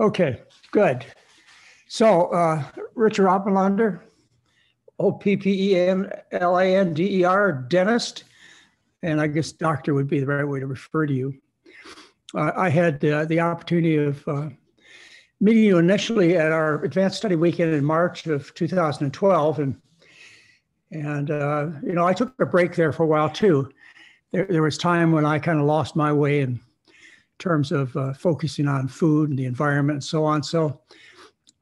Okay, good. So, uh, Richard Oppenlander, O P P E N L A N D E R, dentist, and I guess doctor would be the right way to refer to you. Uh, I had uh, the opportunity of uh, meeting you initially at our advanced study weekend in March of 2012, and and uh, you know I took a break there for a while too. There, there was time when I kind of lost my way in terms of uh, focusing on food and the environment and so on. So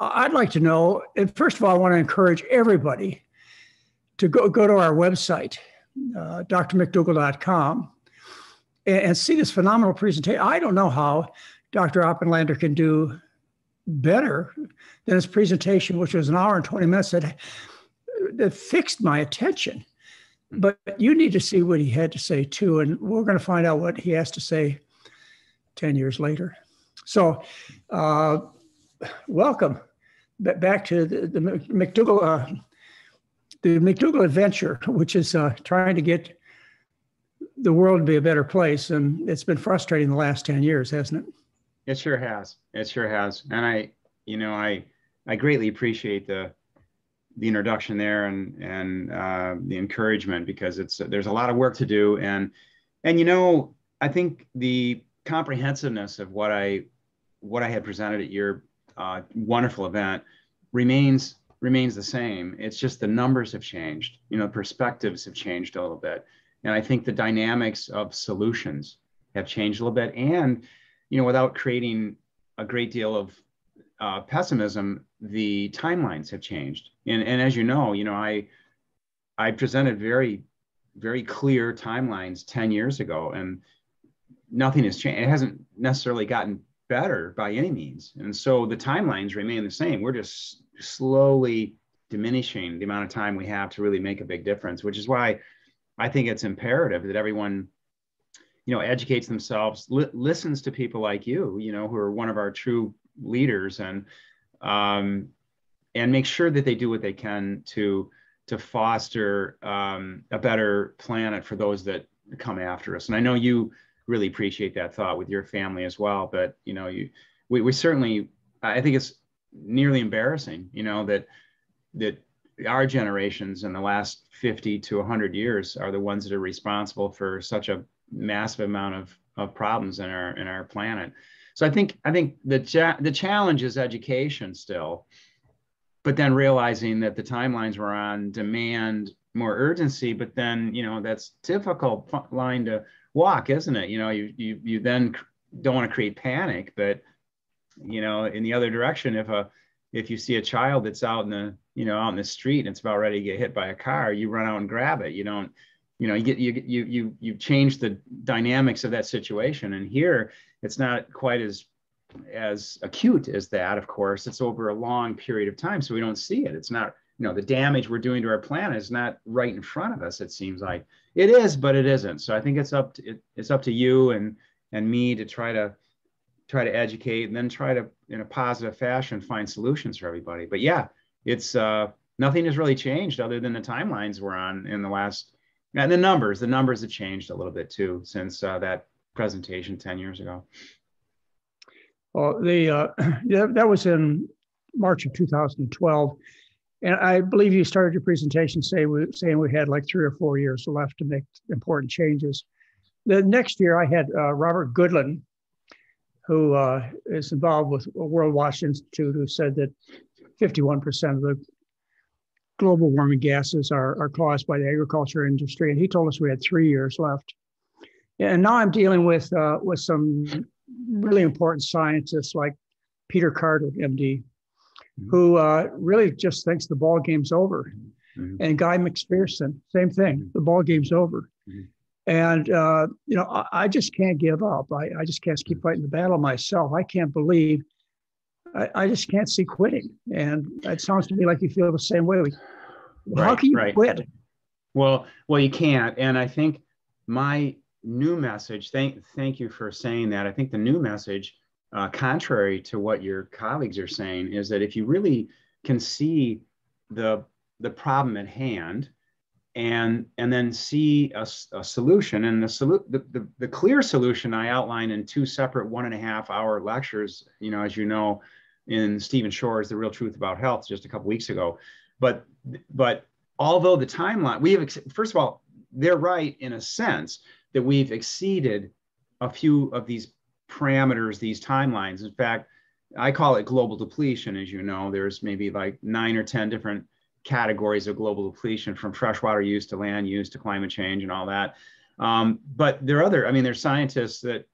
I'd like to know, and first of all, I want to encourage everybody to go, go to our website, uh, drmcdougall.com, and, and see this phenomenal presentation. I don't know how Dr. Oppenlander can do better than his presentation, which was an hour and 20 minutes that, that fixed my attention. But you need to see what he had to say too. And we're going to find out what he has to say 10 years later. So, uh, welcome back to the, the McDougall, uh, the McDougall adventure, which is uh, trying to get the world to be a better place. And it's been frustrating the last 10 years, hasn't it? It sure has. It sure has. And I, you know, I, I greatly appreciate the, the introduction there and, and uh, the encouragement because it's, there's a lot of work to do. And, and, you know, I think the comprehensiveness of what I, what I had presented at your uh, wonderful event remains remains the same. It's just the numbers have changed. You know, perspectives have changed a little bit, and I think the dynamics of solutions have changed a little bit. And you know, without creating a great deal of uh, pessimism, the timelines have changed. And and as you know, you know, I I presented very very clear timelines 10 years ago and nothing has changed it hasn't necessarily gotten better by any means. And so the timelines remain the same. We're just slowly diminishing the amount of time we have to really make a big difference, which is why I think it's imperative that everyone, you know, educates themselves, li- listens to people like you, you know, who are one of our true leaders, and um, and make sure that they do what they can to to foster um, a better planet for those that come after us. And I know you really appreciate that thought with your family as well. But you know, you we, we certainly I think it's nearly embarrassing, you know, that that our generations in the last 50 to 100 years are the ones that are responsible for such a massive amount of, of problems in our in our planet. So I think I think the cha- the challenge is education still, but then realizing that the timelines were on demand more urgency, but then you know that's difficult line to walk, isn't it? You know, you you you then don't want to create panic, but you know, in the other direction, if a if you see a child that's out in the you know out in the street and it's about ready to get hit by a car, you run out and grab it. You don't, you know, you get you you you you change the dynamics of that situation. And here, it's not quite as as acute as that. Of course, it's over a long period of time, so we don't see it. It's not you know the damage we're doing to our planet is not right in front of us. It seems like it is, but it isn't. So I think it's up to it, it's up to you and and me to try to try to educate and then try to in a positive fashion find solutions for everybody. But yeah, it's uh, nothing has really changed other than the timelines we're on in the last and the numbers. The numbers have changed a little bit too since uh, that presentation 10 years ago. Well, the uh, that was in March of 2012. And I believe you started your presentation say we, saying we had like three or four years left to make important changes. The next year, I had uh, Robert Goodland, who uh, is involved with World Watch Institute, who said that 51% of the global warming gases are, are caused by the agriculture industry. And he told us we had three years left. And now I'm dealing with, uh, with some really important scientists like Peter Carter, MD, mm-hmm. who uh, really just thinks the ball game's over. Mm-hmm. And Guy McPherson, same thing, mm-hmm. the ball game's over. Mm-hmm. And, uh, you know, I, I, just can't give up. I, I just can't keep fighting the battle myself. I can't believe, I, I just can't see quitting. And it sounds to me like you feel the same way. How right, can you right. quit? Well, well, you can't. And I think my new message, thank, thank you for saying that. I think the new message uh, contrary to what your colleagues are saying, is that if you really can see the the problem at hand and and then see a, a solution. And the, solu- the, the the clear solution I outline in two separate one and a half hour lectures. You know, as you know, in Stephen Shore's The Real Truth About Health just a couple weeks ago. But but although the timeline we have first of all they're right in a sense that we've exceeded a few of these parameters, these timelines. In fact, I call it global depletion. As you know, there's maybe like nine or ten different categories of global depletion, from freshwater use to land use to climate change and all that. Um, but there are other. I mean, there's scientists that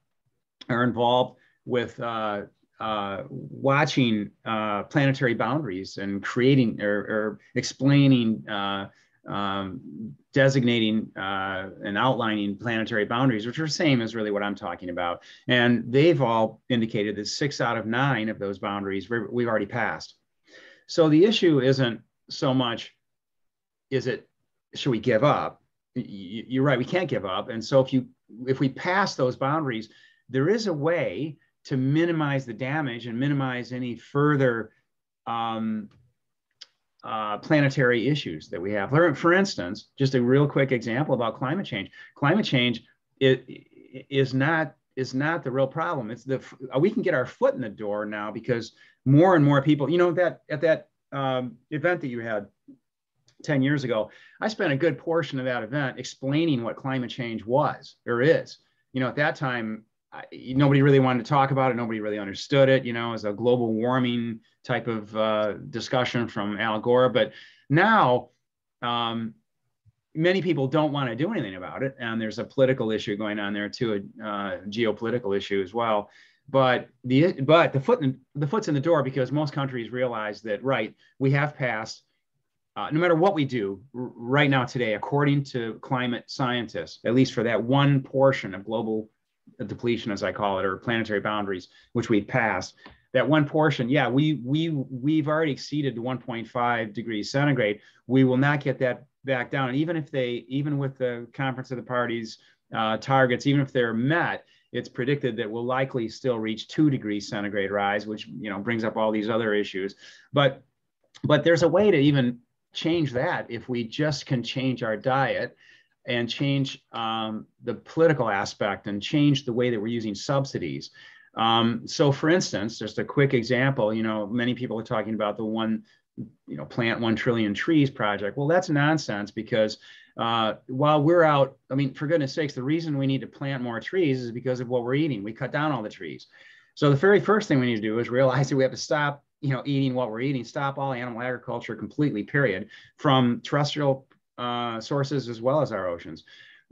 are involved with uh, uh, watching uh, planetary boundaries and creating or, or explaining, uh, um, designating uh, and outlining planetary boundaries, which are the same as really what I'm talking about. And they've all indicated that six out of nine of those boundaries we've already passed. So the issue isn't so much, is it, should we give up? You're right, we can't give up. And so if you, if we pass those boundaries, there is a way to minimize the damage and minimize any further um, uh, planetary issues that we have. For, for instance, just a real quick example about climate change. Climate change it, it is not is not the real problem. It's the we can get our foot in the door now because more and more people. You know that at that um, event that you had 10 years ago, I spent a good portion of that event explaining what climate change was or is. You know, at that time, I, nobody really wanted to talk about it. Nobody really understood it, you know, as a global warming type of uh, discussion from Al Gore. But now, um, many people don't want to do anything about it. And there's a political issue going on there too, a uh, geopolitical issue as well. But the but the foot in, the foot's in the door because most countries realize that right we have passed uh, no matter what we do right now today, according to climate scientists, at least for that one portion of global depletion, as I call it, or planetary boundaries, which we've passed. That one portion, yeah, we we we've already exceeded 1.5 degrees centigrade. We will not get that back down. And even if they, even with the Conference of the Parties uh, targets, even if they're met, it's predicted that we'll likely still reach two degrees centigrade rise, which you know brings up all these other issues. But but there's a way to even change that if we just can change our diet and change um, the political aspect and change the way that we're using subsidies. Um, so, for instance, just a quick example, you know, many people are talking about the one, you know, plant one trillion trees project. Well, that's nonsense because uh, while we're out, I mean, for goodness sakes, the reason we need to plant more trees is because of what we're eating. We cut down all the trees. So the very first thing we need to do is realize that we have to stop, you know, eating what we're eating, stop all animal agriculture completely, period, from terrestrial uh, sources as well as our oceans.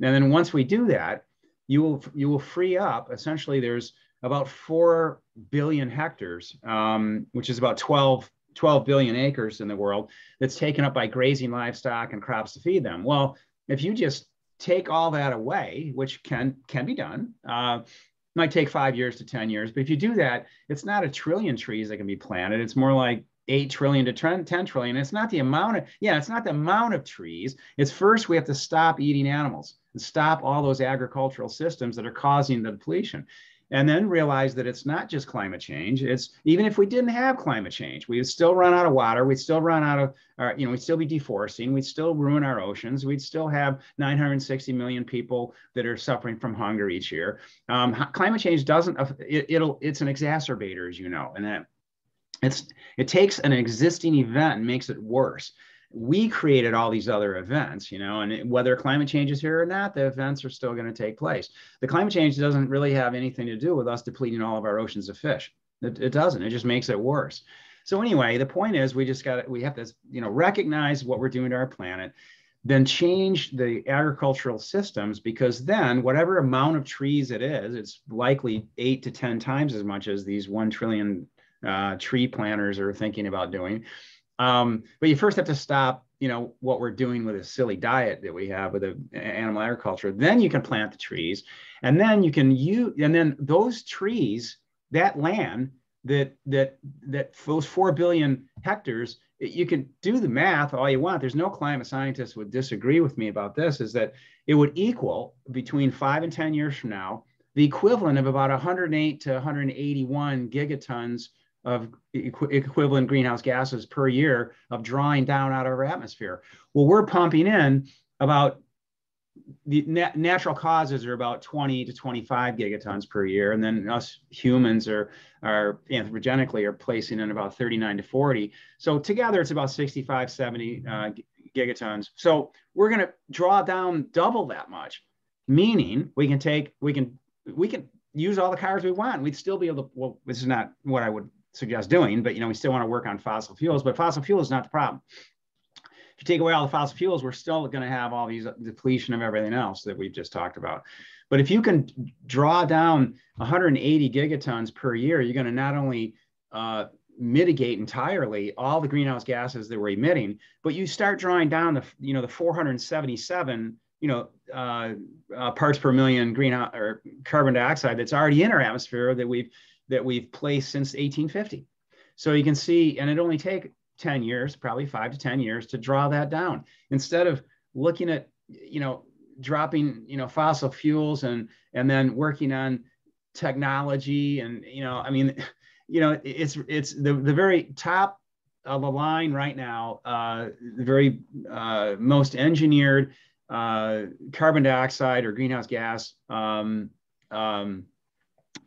And then once we do that, you will you will free up. Essentially, there's about four billion hectares, um, which is about 12, 12 billion acres in the world, that's taken up by grazing livestock and crops to feed them. Well, if you just take all that away, which can can be done, uh, might take five years to 10 years. But if you do that, it's not a trillion trees that can be planted. It's more like 8 trillion to 10 trillion. It's not the amount of, yeah, it's not the amount of trees. It's first we have to stop eating animals and stop all those agricultural systems that are causing the depletion. And then realize that it's not just climate change. It's even if we didn't have climate change, we would still run out of water. We'd still run out of, our, you know, we'd still be deforesting. We'd still ruin our oceans. We'd still have 960 million people that are suffering from hunger each year. Um, climate change doesn't, it, it'll, it's an exacerbator, as you know, and that it's it takes an existing event and makes it worse. We created all these other events you know and whether climate change is here or not the events are still going to take place. The climate change doesn't really have anything to do with us depleting all of our oceans of fish. It, it doesn't. It just makes it worse. So anyway the point is we just got we have to you know recognize what we're doing to our planet then change the agricultural systems because then whatever amount of trees it is it's likely eight to ten times as much as these 1 trillion uh, tree planters are thinking about doing. Um, but you first have to stop, you know, what we're doing with a silly diet that we have with the animal agriculture. Then you can plant the trees, and then you can use, and then those trees, that land that that that those four billion hectares, you can do the math all you want. There's no climate scientist would disagree with me about this. Is that it would equal between five and ten years from now the equivalent of about 108 to 181 gigatons of equ- equivalent greenhouse gases per year of drawing down out of our atmosphere. Well, we're pumping in about the nat- natural causes are about 20 to 25 gigatons per year and then us humans are are anthropogenically are placing in about 39 to 40 so together it's about 65 70 uh, gigatons. So we're going to draw down double that much meaning we can take we can we can use all the cars we want. We'd still be able to well this is not what i would suggest doing but you know we still want to work on fossil fuels but fossil fuel is not the problem If you take away all the fossil fuels, we're still going to have all these depletion of everything else that we've just talked about. But if you can draw down 180 gigatons per year, you're going to not only uh, mitigate entirely all the greenhouse gases that we're emitting, but you start drawing down the you know the 477 you know uh, uh, parts per million greenhouse or carbon dioxide that's already in our atmosphere that we've that we've placed since 1850. So you can see, and it only take 10 years, probably five to 10 years to draw that down instead of looking at, you know, dropping, you know, fossil fuels and, and then working on technology. And, you know, I mean, you know, it's, it's the, the very top of the line right now, uh, the very uh, most engineered uh, carbon dioxide or greenhouse gas um, um,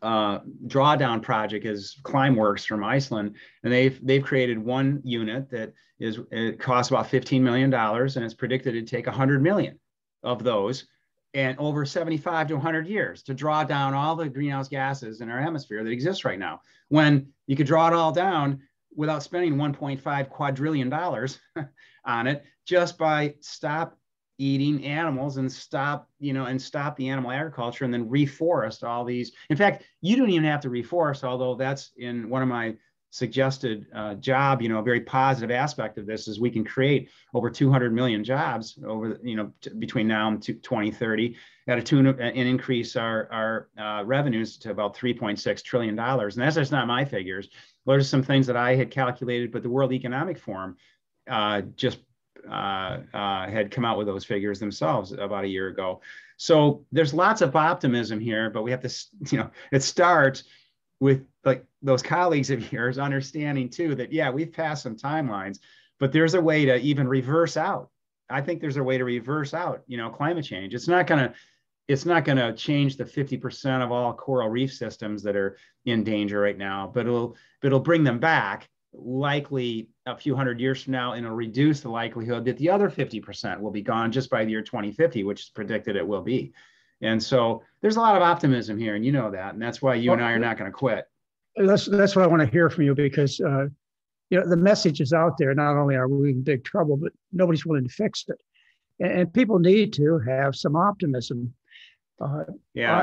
uh, drawdown project is Climeworks from Iceland, and they've they've created one unit that is it costs about 15 million dollars, and it's predicted to take 100 million of those, and over 75 to 100 years to draw down all the greenhouse gases in our atmosphere that exist right now. When you could draw it all down without spending 1.5 quadrillion dollars on it, just by stop eating animals and stop you know and stop the animal agriculture and then reforest all these. In fact you don't even have to reforest although that's in one of my suggested uh, job you know a very positive aspect of this is we can create over 200 million jobs over you know t- between now and 2030 at a tune of, and increase our our uh, revenues to about 3.6 trillion dollars. And that's just not my figures. Those are some things that i had calculated but the world economic forum uh, just uh, uh, had come out with those figures themselves about a year ago. So there's lots of optimism here, but we have to, you know, it starts with like those colleagues of yours understanding too that yeah, we've passed some timelines, but there's a way to even reverse out. I think there's a way to reverse out, you know, climate change. It's not going to it's not going to change the 50% of all coral reef systems that are in danger right now, but it'll but it'll bring them back likely a few hundred years from now, and it'll reduce the likelihood that the other 50% will be gone just by the year 2050, which is predicted it will be. And so there's a lot of optimism here, and you know that, and that's why you and I are not going to quit. That's that's what I want to hear from you because uh, you know the message is out there. Not only are we in big trouble, but nobody's willing to fix it, and, and people need to have some optimism. Uh, yeah,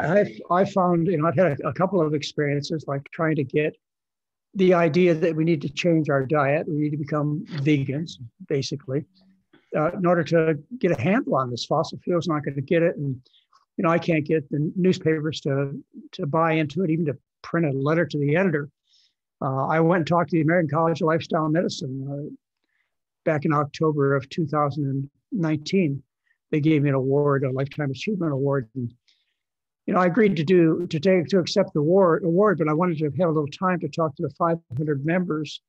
I, I found you know I've had a, a couple of experiences like trying to get the idea that we need to change our diet, we need to become vegans, basically, uh, in order to get a handle on this. Fossil fuels not going to get it, and you know I can't get the newspapers to to buy into it, even to print a letter to the editor. Uh, I went and talked to the American College of Lifestyle Medicine uh, back in October of 2019. They gave me an award, a lifetime achievement award, and you know, I agreed to do to take to accept the award, award, but I wanted to have a little time to talk to the 500 members,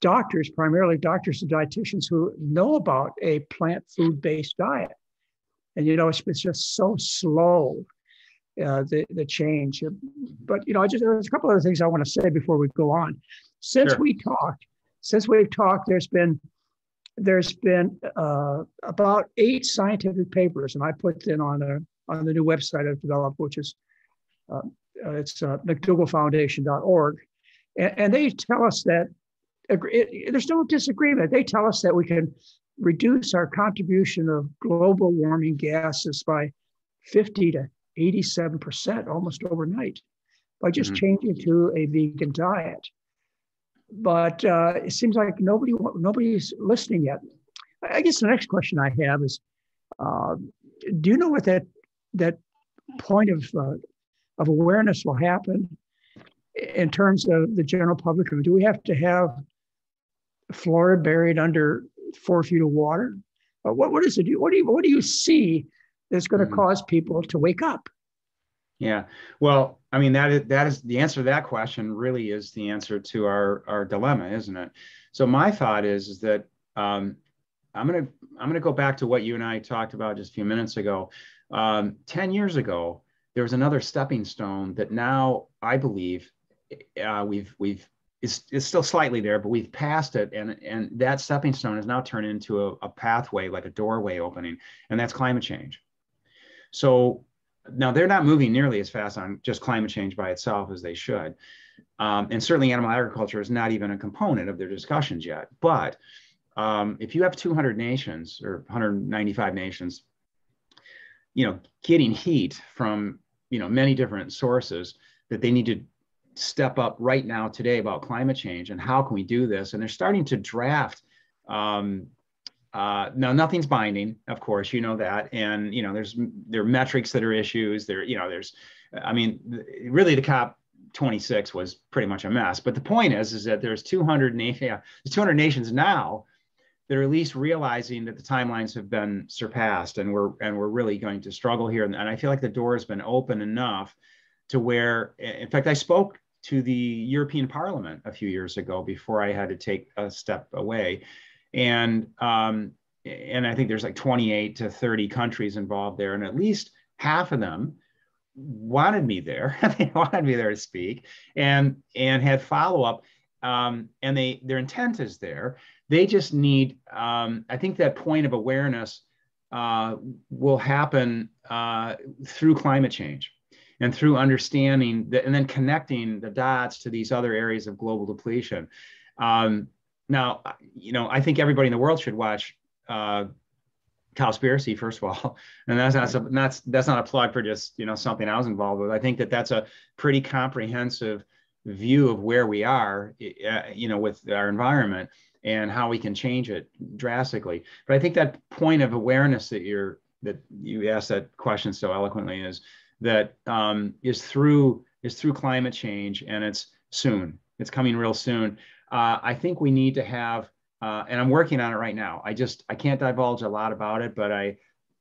doctors, primarily doctors and dietitians who know about a plant food based diet. And you know, it's, it's just so slow, uh, the the change. But you know, I just there's a couple other things I want to say before we go on. Since sure. we talked, since we've talked, there's been there's been uh, about eight scientific papers, and I put them on a on the new website I've developed, which is uh, uh it's uh, mcdougallfoundation.org. And, and they tell us that it, there's no disagreement. They tell us that we can reduce our contribution of global warming gases by 50 to 87% almost overnight by just mm-hmm. changing to a vegan diet. But uh, it seems like nobody nobody's listening yet. I guess the next question I have is, uh, do you know what that that point of uh, of awareness will happen in terms of the general public? Do we have to have Florida buried under four feet of water? What what is it? What do you what do you see that's going to mm-hmm. cause people to wake up? Yeah, well, I mean that is that is the answer to that question. Really, is the answer to our our dilemma, isn't it? So my thought is, is that um, I'm gonna I'm gonna go back to what you and I talked about just a few minutes ago. Um, Ten years ago, there was another stepping stone that now I believe uh, we've we've it's, it's still slightly there, but we've passed it, and and that stepping stone has now turned into a, a pathway, like a doorway opening, and that's climate change. So now they're not moving nearly as fast on just climate change by itself as they should. Um, and certainly animal agriculture is not even a component of their discussions yet. But um, if you have 200 nations or 195 nations, you know, getting heat from, you know, many different sources that they need to step up right now today about climate change and how can we do this? And they're starting to draft um, uh, now, nothing's binding, of course, you know that, and you know there's there are metrics that are issues. There, you know, there's, I mean, really the COP 26 was pretty much a mess. But the point is, is that there's 200 yeah, there's 200 nations now that are at least realizing that the timelines have been surpassed, and we're and we're really going to struggle here. And, and I feel like the door has been open enough to where, in fact, I spoke to the European Parliament a few years ago before I had to take a step away and um, and I think there's like 28 to 30 countries involved there, and at least half of them wanted me there. they wanted me there to speak, and and had follow up. Um, and they their intent is there. They just need. Um, I think that point of awareness uh, will happen uh, through climate change and through understanding and then connecting the dots to these other areas of global depletion. Um, now, you know, I think everybody in the world should watch uh, Cowspiracy first of all, and that's not that's that's not a plug for just you know something I was involved with. I think that that's a pretty comprehensive view of where we are, uh, you know, with our environment and how we can change it drastically. But I think that point of awareness that you're that you asked that question so eloquently is that um, is through is through climate change, and it's soon. It's coming real soon uh, I think we need to have, uh, and I'm working on it right now. I just I can't divulge a lot about it, but I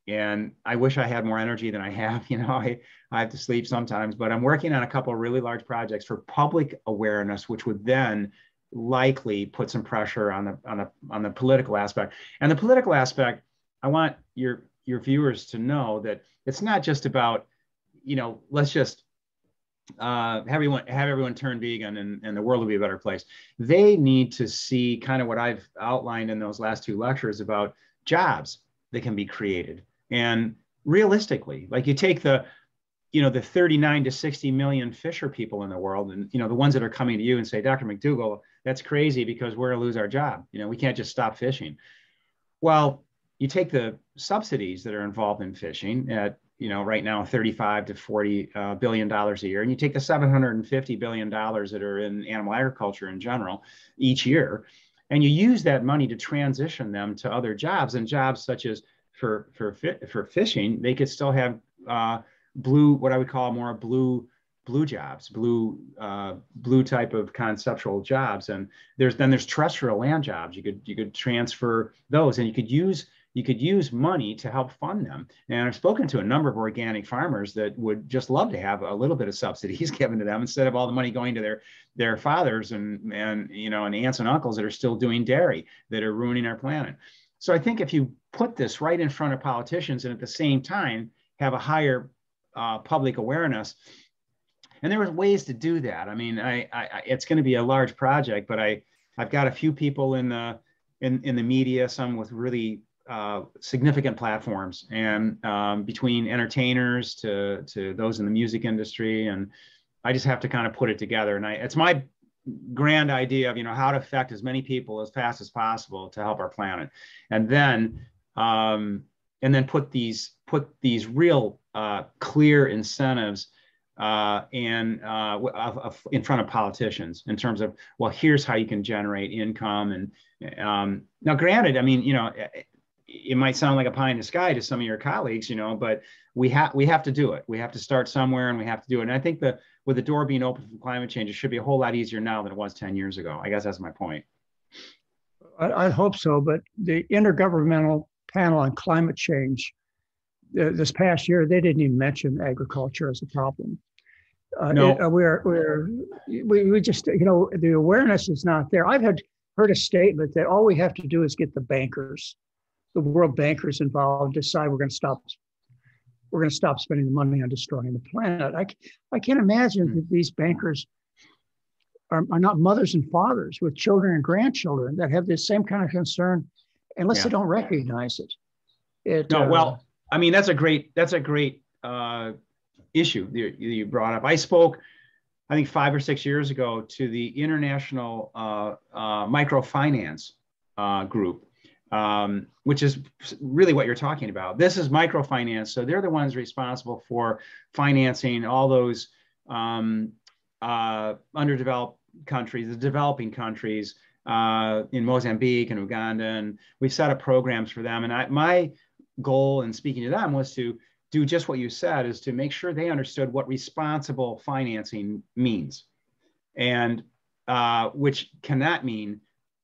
and I wish I had more energy than I have. You know, I I have to sleep sometimes, but I'm working on a couple really large projects for public awareness, which would then likely put some pressure on the on the on the political aspect. And the political aspect, I want your your viewers to know that it's not just about, you know, let's just uh, have everyone have everyone turn vegan and, and the world will be a better place. They need to see kind of what I've outlined in those last two lectures about jobs that can be created. And realistically, like you take the, you know, the 39 to 60 million fisher people in the world, and you know, the ones that are coming to you and say, Dr. McDougall, that's crazy because we're gonna lose our job. You know, we can't just stop fishing. Well, you take the subsidies that are involved in fishing at you know, right now 35 to 40 uh, billion dollars a year, and you take the 750 billion dollars that are in animal agriculture in general each year, and you use that money to transition them to other jobs and jobs such as for for for fishing, they could still have uh, blue, what I would call more blue blue jobs, blue uh, blue type of conceptual jobs, and there's then there's terrestrial land jobs. You could you could transfer those, and you could use you could use money to help fund them. And I've spoken to a number of organic farmers that would just love to have a little bit of subsidies given to them instead of all the money going to their their fathers and and you know and aunts and uncles that are still doing dairy that are ruining our planet. So I think if you put this right in front of politicians and at the same time have a higher uh, public awareness, and there are ways to do that. I mean, I, I it's going to be a large project, but I I've got a few people in the in, in the media, some with really uh, significant platforms. And um, between entertainers to to those in the music industry and i just have to kind of put it together. And i it's my grand idea of you know how to affect as many people as fast as possible to help our planet. And then um, and then put these put these real uh, clear incentives uh, and uh, in front of politicians in terms of well here's how you can generate income and um, now granted i mean you know it might sound like a pie in the sky to some of your colleagues, you know, but we have we have to do it. We have to start somewhere, and we have to do it. And I think that with the door being open from climate change, it should be a whole lot easier now than it was ten years ago. I guess that's my point. I, I hope so, but the intergovernmental panel on climate change this past year, they didn't even mention agriculture as a problem. Uh, no. It, uh, we're, we're, we, we just, you know, the awareness is not there. I've had heard a statement that all we have to do is get the bankers the world bankers involved decide we're going to stop we're going to stop spending the money on destroying the planet. I, I can't imagine mm-hmm. that these bankers are, are not mothers and fathers with children and grandchildren that have the same kind of concern unless yeah. they don't recognize it. it no, uh, well, I mean, that's a great, that's a great uh, issue you, you brought up. I spoke, I think five or six years ago to the International uh, uh Microfinance uh, Group um, which is really what you're talking about. This is microfinance. So they're the ones responsible for financing all those um, uh, underdeveloped countries, the developing countries uh, in Mozambique and Uganda. And we set up programs for them. And I, my goal in speaking to them was to do just what you said is to make sure they understood what responsible financing means. And uh, which cannot mean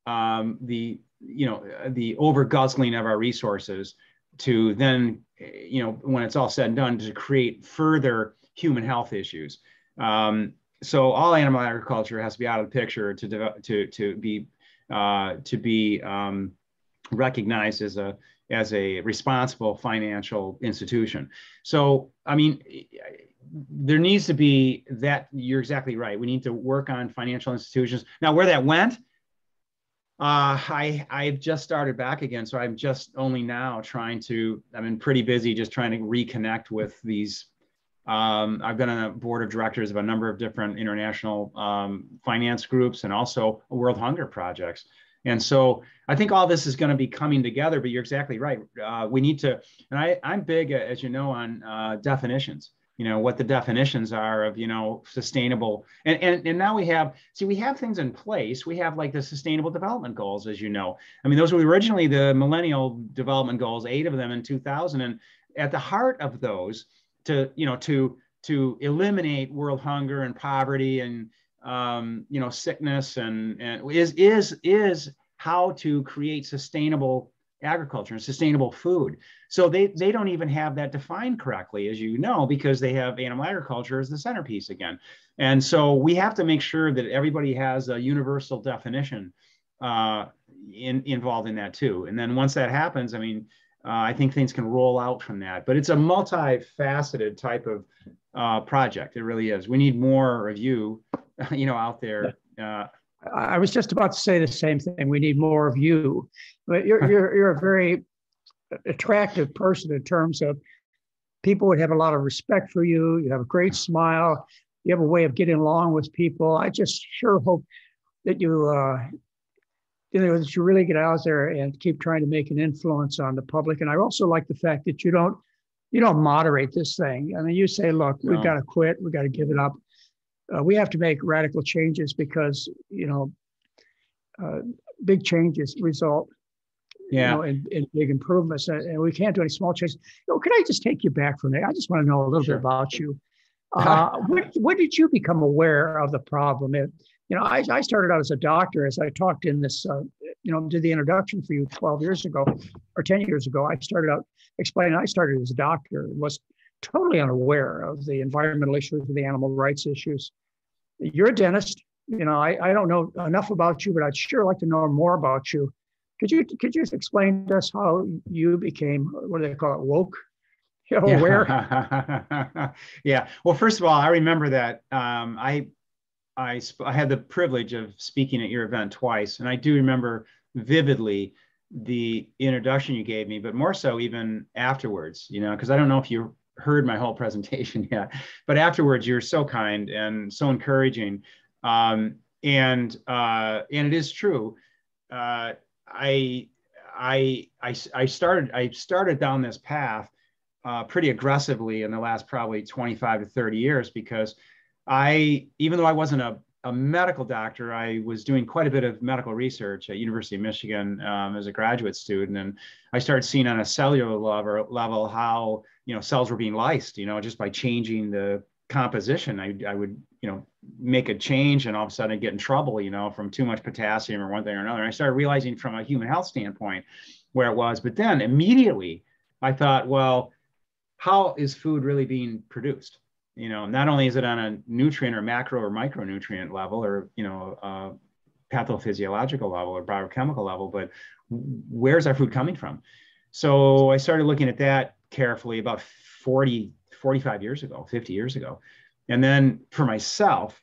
um, the you know the over guzzling of our resources to then you know when it's all said and done to create further human health issues um, so all animal agriculture has to be out of the picture to to to be uh, to be um, recognized as a as a responsible financial institution so i mean there needs to be that you're exactly right we need to work on financial institutions now where that went uh, I I've just started back again, so I'm just only now trying to. I've been pretty busy just trying to reconnect with these. Um, I've been on a board of directors of a number of different international um, finance groups and also World Hunger projects. And so I think all this is going to be coming together. But you're exactly right. Uh, we need to, and I I'm big, as you know, on uh, definitions you know what the definitions are of you know sustainable and, and and now we have see we have things in place we have like the sustainable development goals as you know i mean those were originally the millennial development goals eight of them in 2000 and at the heart of those to you know to to eliminate world hunger and poverty and um, you know sickness and, and is is is how to create sustainable agriculture and sustainable food. So they, they don't even have that defined correctly, as you know, because they have animal agriculture as the centerpiece again. And so we have to make sure that everybody has a universal definition uh, in, involved in that too. And then once that happens, I mean, uh, I think things can roll out from that. But it's a multifaceted type of uh, project. It really is. We need more of you, you know, out there uh, I was just about to say the same thing. We need more of you. But you're you're you're a very attractive person in terms of people would have a lot of respect for you. You have a great smile. You have a way of getting along with people. I just sure hope that you uh, you know that you really get out there and keep trying to make an influence on the public. And I also like the fact that you don't you don't moderate this thing. I mean, you say, look, no. we've got to quit. We've got to give it up uh, we have to make radical changes because you know uh, big changes result yeah. you know, in, in big improvements and, and, we can't do any small changes. You know, can i just take you back from there i just want to know a little sure. bit about you. Uh, when, when did you become aware of the problem? It, you know I, I started out as a doctor as i talked in this uh, you know did the introduction for you 12 years ago or 10 years ago. I started out explaining i started as a doctor. Was totally unaware of the environmental issues, the animal rights issues. You're a dentist. You know, I, I don't know enough about you, but I'd sure like to know more about you. Could you could you just explain to us how you became what do they call it woke? You know, yeah. yeah. Well, first of all, I remember that um, I I, I had the privilege of speaking at your event twice, and I do remember vividly the introduction you gave me, but more so even afterwards, you know, because I don't know if you heard my whole presentation yet, but afterwards you're so kind and so encouraging. Um, and uh, and it is true. Uh, I, I I I started I started down this path uh, pretty aggressively in the last probably 25 to 30 years because I even though I wasn't a a medical doctor, I was doing quite a bit of medical research at University of Michigan um, as a graduate student, and I started seeing on a cellular level, level how you know cells were being lysed. You know, just by changing the composition, I, I would you know make a change, and all of a sudden I'd get in trouble. You know, from too much potassium or one thing or another. And I started realizing from a human health standpoint where it was, but then immediately I thought, well, how is food really being produced? You know, not only is it on a nutrient or macro or micronutrient level or, you know, uh, pathophysiological level or biochemical level, but where's our food coming from? So I started looking at that carefully about 40, 45 years ago, 50 years ago. And then for myself,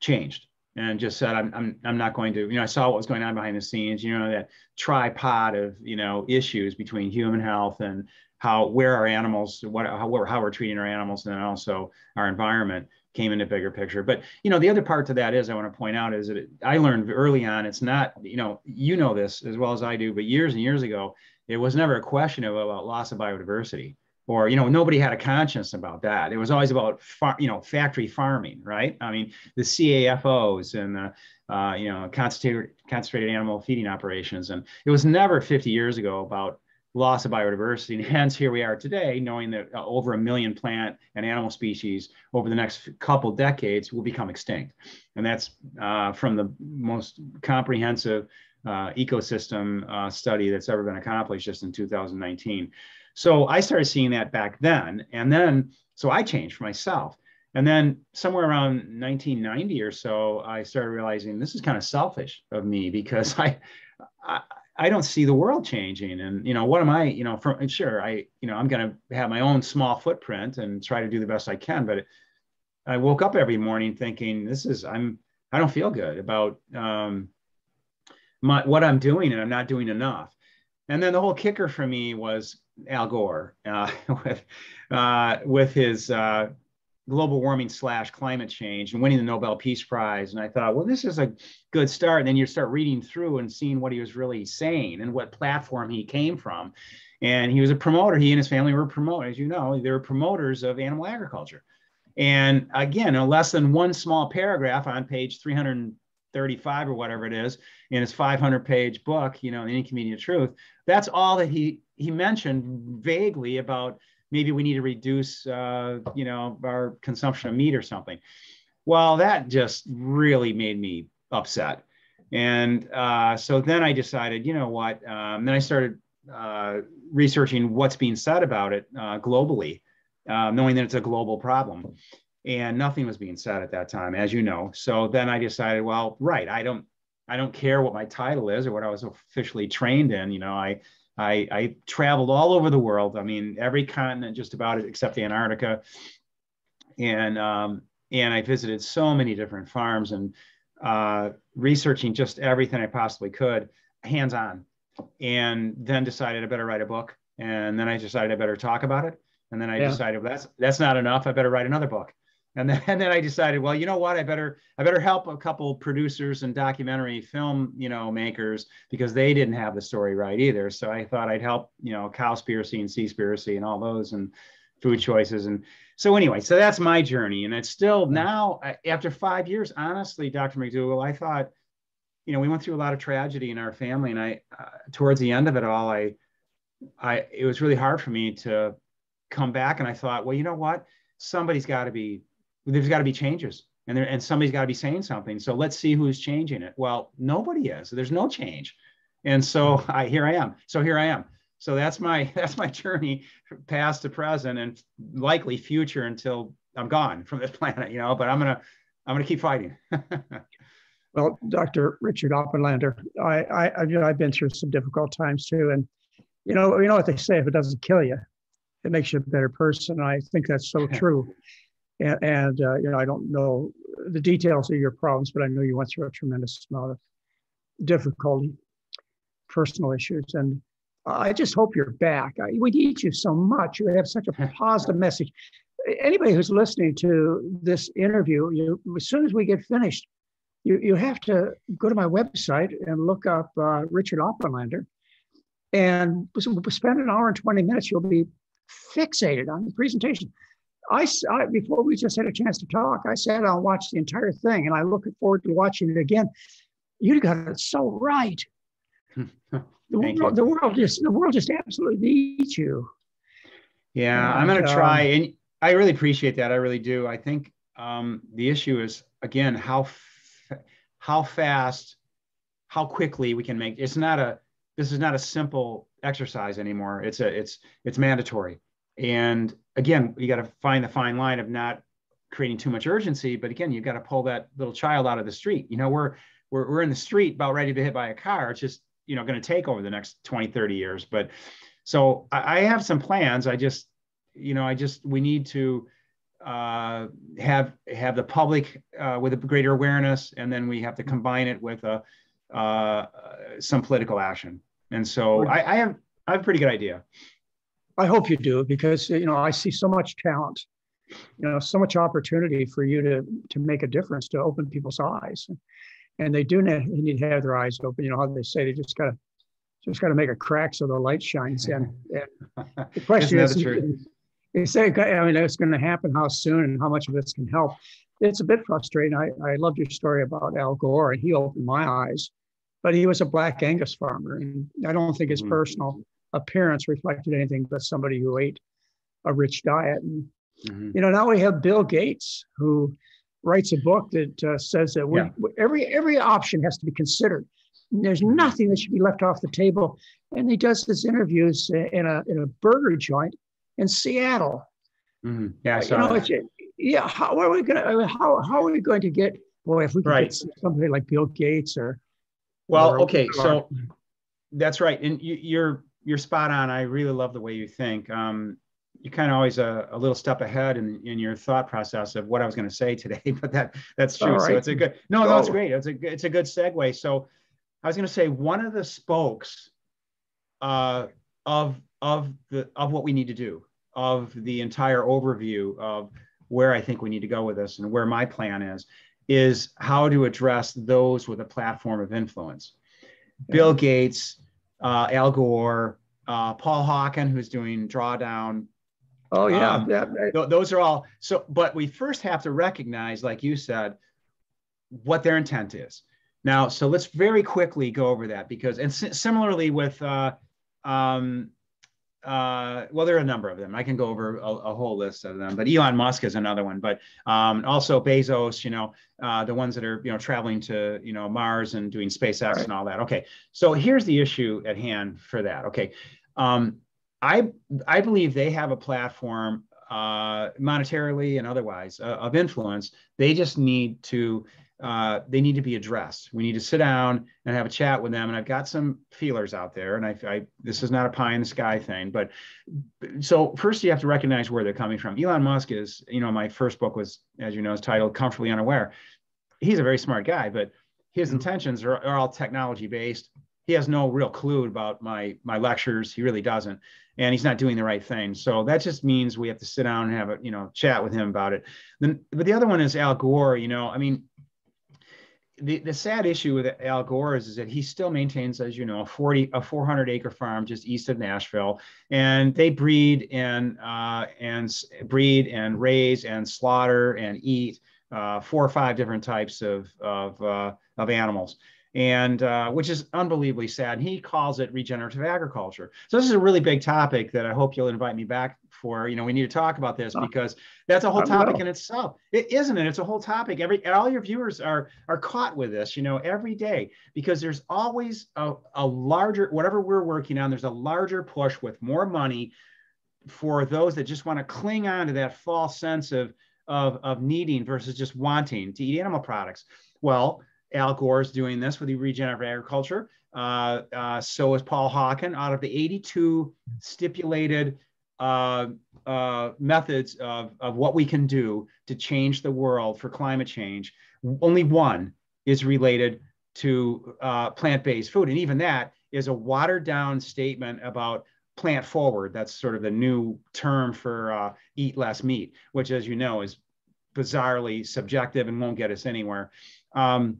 changed and just said, I'm, I'm, I'm not going to, you know, I saw what was going on behind the scenes, you know, that tripod of, you know, issues between human health and how, where our animals, what, how, how we're treating our animals and then also our environment came into bigger picture. But, you know, the other part to that is I want to point out is that it, I learned early on, it's not, you know, you know this as well as I do, but years and years ago, it was never a question of about loss of biodiversity or you know nobody had a conscience about that. It was always about far, you know factory farming right? I mean the cafos and the uh, you know concentrated concentrated animal feeding operations. And it was never 50 years ago about loss of biodiversity and hence here we are today knowing that uh, over a million plant and animal species over the next couple decades will become extinct and that's uh, from the most comprehensive uh, ecosystem uh, study that's ever been accomplished just in 2019 so I started seeing that back then. And then, so I changed for myself. And then somewhere around 1990 or so, I started realizing this is kind of selfish of me because I, I, I don't see the world changing. And, you know, what am I, you know, from, sure, I, you know, I'm going to have my own small footprint and try to do the best I can. But I woke up every morning thinking, this is, I'm, I don't feel good about um, my, what I'm doing and I'm not doing enough. And then the whole kicker for me was Al Gore uh, with uh, with his uh, global warming slash climate change and winning the Nobel Peace Prize. And I thought, well, this is a good start. And then you start reading through and seeing what he was really saying and what platform he came from. And he was a promoter. He and his family were promoters, as you know, they were promoters of animal agriculture. And again, a less than one small paragraph on page 335 or whatever it is in his 500 page book, you know, The Inconvenient Truth, that's all that he he mentioned vaguely about maybe we need to reduce, uh, you know, our consumption of meat or something. Well, that just really made me upset. And uh, so then I decided, you know what? Um, then I started uh, researching what's being said about it uh, globally, uh, knowing that it's a global problem. And nothing was being said at that time, as you know. So then I decided, well, right, I don't, I don't care what my title is or what I was officially trained in. You know, I I, I traveled all over the world. I mean, every continent, just about it except Antarctica, and um, and I visited so many different farms and uh, researching just everything I possibly could, hands on, and then decided I better write a book. And then I decided I better talk about it. And then I yeah. decided well, that's that's not enough. I better write another book and then, and then I decided, well, you know what? I better I better help a couple producers and documentary film, you know, makers because they didn't have the story right either. So I thought I'd help, you know, Cowspiracy and Seaspiracy and all those and food choices. And so anyway, so that's my journey. And it's still now after five years, honestly, Dr. McDougall, I thought, you know, we went through a lot of tragedy in our family, and I, uh, towards the end of it all, I, I, it was really hard for me to come back, and I thought, well, you know what? Somebody's got to be there's got to be changes and there and somebody's got to be saying something. So let's see who's changing it. Well nobody is. There's no change. And so i here i am. So here i am. So that's my that's my journey past to present and likely future until i'm gone from this planet you know but i'm gonna i'm gonna keep fighting. Well dr richard oppenlander I, I've you know i've been through some difficult times too and you know you know what they say if it doesn't kill you it makes you a better person i think that's so true and, and uh, you know, I don't know the details of your problems, but I know you went through a tremendous amount of difficulty, personal issues, and I just hope you're back. I, we need you so much. You have such a positive message. Anybody who's listening to this interview, you as soon as we get finished, you you have to go to my website and look up uh, Richard Oppenlander, and spend an hour and twenty minutes. You'll be fixated on the presentation. I, I, before we just had a chance to talk, I sat down and watched the entire thing, and I look forward to watching it again. You got it so right. the, world, the world just the world just absolutely needs you. Yeah, and, I'm going to um, try, and I really appreciate that. I really do. I think um, the issue is again how how fast, how quickly we can make. It's not a this is not a simple exercise anymore. It's a it's it's mandatory and again, you got to find the fine line of not creating too much urgency. But again, you've got to pull that little child out of the street. You know, we're we're, we're in the street about ready to be hit by a car. It's just you know going to take over the next 20 30 years but so I, I have some plans i just you know i just we need to uh, have have the public uh, with a greater awareness and then we have to combine it with a uh, some political action and so I, I have i have a pretty good idea I hope you do because you know I see so much talent, you know, so much opportunity for you to to make a difference to open people's eyes, and they do need, need to have their eyes open. You know how they say they just gotta just gotta make a crack so the light shines in. And the question is, they say I mean it's going to happen how soon and how much of this can help. It's a bit frustrating. I I loved your story about Al Gore and he opened my eyes, but he was a black Angus farmer, and I don't think it's mm-hmm. personal appearance reflected anything but somebody who ate a rich diet. And mm-hmm. you know, now we have Bill Gates who writes a book that uh, says that we, yeah. every every option has to be considered. There's mm-hmm. nothing that should be left off the table. And he does his interviews in a in a burger joint in Seattle. Mm-hmm. Yeah, so you know, yeah. How are we going to? How how are we going to get? Boy, if we right. get somebody like Bill Gates or well, or, okay, or, so that's right, and you, you're you're spot on. I really love the way you think. Um, you're kind of always a, a, little step ahead in, in your thought process of what I was going to say today, but that that's true. Right. So it's a good, no, no, it's great. It's a, it's a good segue. So I was going to say one of the spokes uh, of, of the, of what we need to do of the entire overview of where I think we need to go with this and where my plan is, is how to address those with a platform of influence. Bill Gates, uh, Al Gore, uh, Paul Hawken, who's doing Drawdown. Oh yeah, um, yeah. Th- those are all so. But we first have to recognize, like you said, what their intent is. Now, so let's very quickly go over that because, and s- similarly with uh, um, uh, well, there are a number of them. I can go over a, a, whole list of them, but Elon Musk is another one. But um, also Bezos, you know, uh, the ones that are you know traveling to you know Mars and doing SpaceX right. and all that. Okay, so here's the issue at hand for that. Okay, um, I I believe they have a platform uh, monetarily and otherwise uh, of influence. They just need to uh, they need to be addressed. We need to sit down and have a chat with them. And I've got some feelers out there. And I, I, this is not a pie in the sky thing, but so first you have to recognize where they're coming from. Elon Musk is, you know, my first book was, as you know, is titled "Comfortably Unaware." He's a very smart guy, but his mm-hmm. intentions are, are all technology based. He has no real clue about my my lectures. He really doesn't, and he's not doing the right thing. So that just means we have to sit down and have a you know chat with him about it. Then, but the other one is Al Gore. You know, I mean the, the sad issue with Al Gore is, is that he still maintains, as you know, a 40 a 400 acre farm just east of Nashville, and they breed and uh, and breed and raise and slaughter and eat uh, four or five different types of of, uh, of animals and uh, which is unbelievably sad. He calls it regenerative agriculture. So this is a really big topic that I hope you'll invite me back for. You know, we need to talk about this because that's a whole topic in itself. It isn't it? It's a whole topic. Every all your viewers are are caught with this. You know, every day because there's always a, a larger whatever we're working on. There's a larger push with more money for those that just want to cling on to that false sense of of, of needing versus just wanting to eat animal products. Well, Al Gore is doing this with the regenerative agriculture. Uh, uh, so is Paul Hawken. Out of the 82 stipulated uh, uh, methods of, of what we can do to change the world for climate change, only one is related to uh, plant-based food. And even that is a watered down statement about plant forward. That's sort of the new term for uh, eat less meat, which as you know is bizarrely subjective and won't get us anywhere. Um,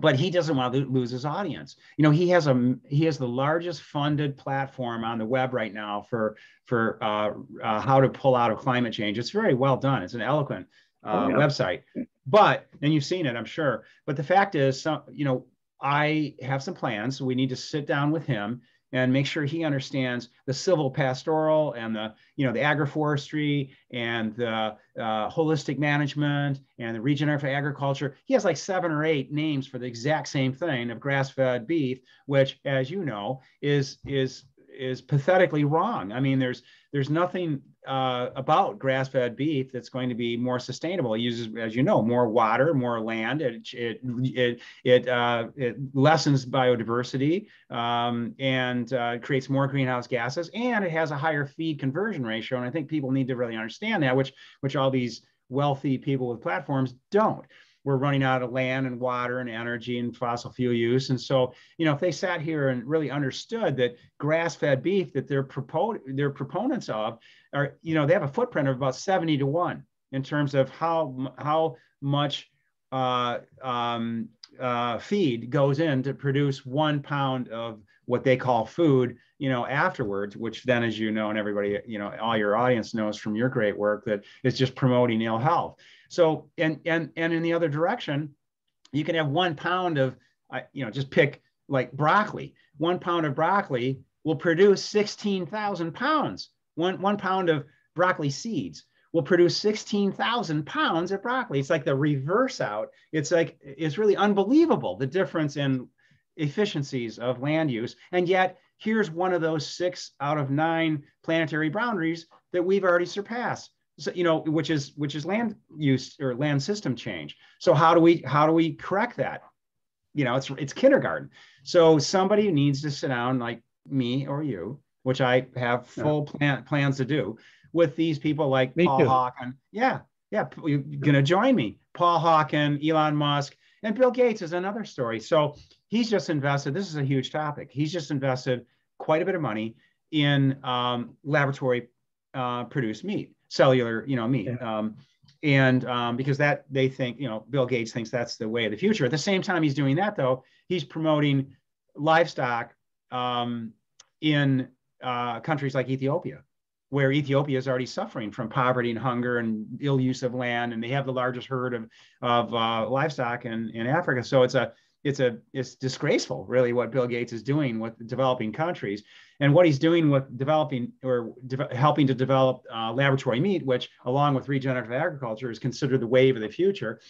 but he doesn't want to lose his audience. You know, he has a he has the largest funded platform on the web right now for for uh, uh, how to pull out of climate change. It's very well done. It's an eloquent uh, oh, yeah. website. But and you've seen it, I'm sure. But the fact is, some you know, I have some plans. We need to sit down with him and make sure he understands the silvopastoral and the you know the agroforestry and the uh, holistic management and the regenerative agriculture. He has like seven or eight names for the exact same thing of grass-fed beef which as you know is is is pathetically wrong. I mean, there's there's nothing uh, about grass-fed beef that's going to be more sustainable. It uses, as you know, more water, more land. It it it it, uh, it lessens biodiversity um, and uh, creates more greenhouse gases, and it has a higher feed conversion ratio. And I think people need to really understand that, which which all these wealthy people with platforms don't we're running out of land and water and energy and fossil fuel use. And so, you know, if they sat here and really understood that grass-fed beef that they're propo- they're proponents of are, you know, they have a footprint of about 70 to one in terms of how how much uh, um, uh, feed goes in to produce one pound of what they call food, you know, afterwards, which then, as you know, and everybody, you know, all your audience knows from your great work that is just promoting ill health. So, and and and in the other direction, you can have one pound of, you know, just pick like broccoli. One pound of broccoli will produce 16,000 pounds. One one pound of broccoli seeds will produce 16,000 pounds of broccoli. It's like the reverse out. It's like, it's really unbelievable the difference in efficiencies of land use. And yet, here's one of those six out of nine planetary boundaries that we've already surpassed so, you know, which is which is land use or land system change. So how do we how do we correct that? You know, it's it's kindergarten. So somebody needs to sit down like me or you, which I have full plan, plans to do with these people like me Paul too. Hawken. Yeah, yeah, you're gonna join me. Paul Hawken, Elon Musk, and Bill Gates is another story. So he's just invested. This is a huge topic. He's just invested quite a bit of money in um, laboratory uh, produced meat cellular, you know, meat. Yeah. Um, and um, because that they think, you know, Bill Gates thinks that's the way of the future. At the same time, he's doing that though. He's promoting livestock um, in uh, countries like Ethiopia, where Ethiopia is already suffering from poverty and hunger and ill use of land, and they have the largest herd of of uh, livestock in in Africa. So it's a it's a it's disgraceful really what bill gates is doing with developing countries and what he's doing with developing or de- helping to develop uh, laboratory meat which along with regenerative agriculture is considered the wave of the future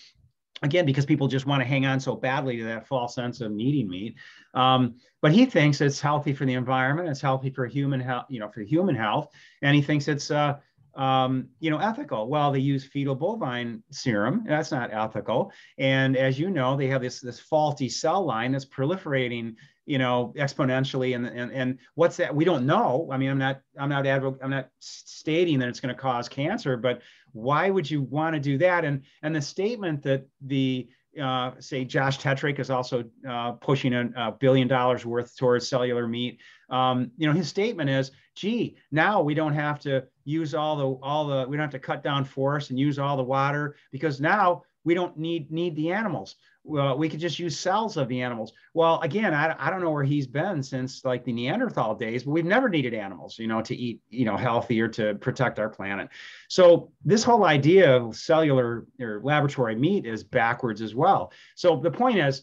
again because people just want to hang on so badly to that false sense of needing meat um, but he thinks it's healthy for the environment it's healthy for human health you know for human health and he thinks it's uh, um, you know, ethical. Well, they use fetal bovine serum. That's not ethical. And as you know, they have this this faulty cell line that's proliferating, you know, exponentially. And and and what's that? We don't know. I mean, I'm not I'm not advo- I'm not stating that it's going to cause cancer, but why would you want to do that? And and the statement that the uh, say Josh Tetrick is also uh, pushing a, a, billion dollars worth towards cellular meat. Um, you know, his statement is, "Gee, now we don't have to use all the all the we don't have to cut down forests and use all the water because now we don't need need the animals. Well, we could just use cells of the animals. Well, again, I, I don't know where he's been since like the Neanderthal days, but we've never needed animals, you know, to eat, you know, healthy or to protect our planet. So this whole idea of cellular or laboratory meat is backwards as well. So the point is,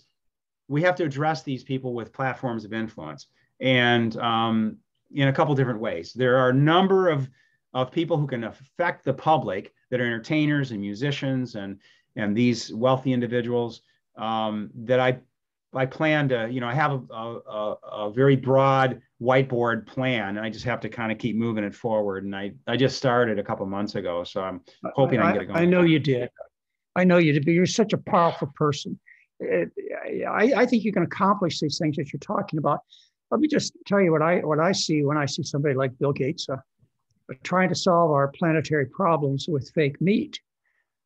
we have to address these people with platforms of influence and um, in a couple different ways. There are a number of of people who can affect the public that are entertainers and musicians and and these wealthy individuals um, that I I plan to you know I have a, a, a, very broad whiteboard plan and I just have to kind of keep moving it forward and I I just started a couple months ago so I'm hoping I, I, get it going. I know you did. I know you did, but you're such a powerful person. I, I think you can accomplish these things that you're talking about. Let me just tell you what I what I see when I see somebody like Bill Gates. Uh, trying to solve our planetary problems with fake meat.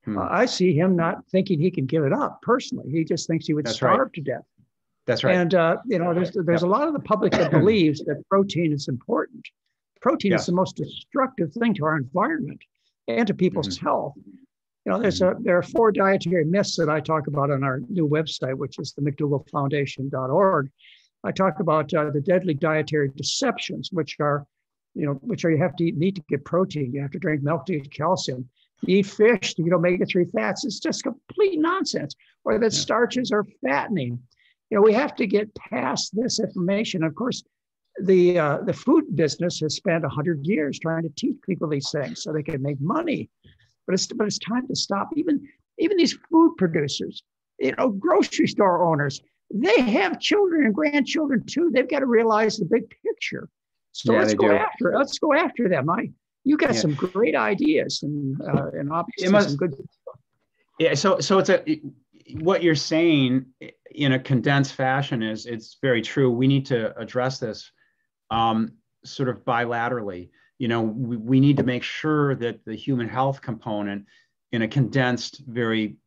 Hmm. Uh, I see him not thinking he can give it up personally. He just thinks he would That's starve right. to death. That's right. And uh, you know, there's there's yep. a lot of the public that believes that protein is important. Protein is the most destructive thing to our environment and to people's mm-hmm. health. You know, there's mm-hmm. a there are four dietary myths that I talk about on our new website, which is the McDougallFoundation.org. I talk about uh, the deadly dietary deceptions, which are you know, which are you have to eat meat to get protein. You have to drink milk to get calcium. You eat fish to get omega-3 fats. It's just complete nonsense. Or that yeah. starches are fattening. You know, we have to get past this information. Of course, the uh, the food business has spent hundred years trying to teach people these things so they can make money. But it's but it's time to stop. Even even these food producers, you know, grocery store owners, they have children and grandchildren too. They've got to realize the big picture. So Yeah, let's go do. after. Let's go after them. I, you got Yeah. some great ideas and uh, and obviously must- some good. Yeah, so so it's a it- what you're saying in a condensed fashion is it's very true. We need to address this um, sort of bilaterally. You know, we, we need to make sure that the human health component in a condensed, very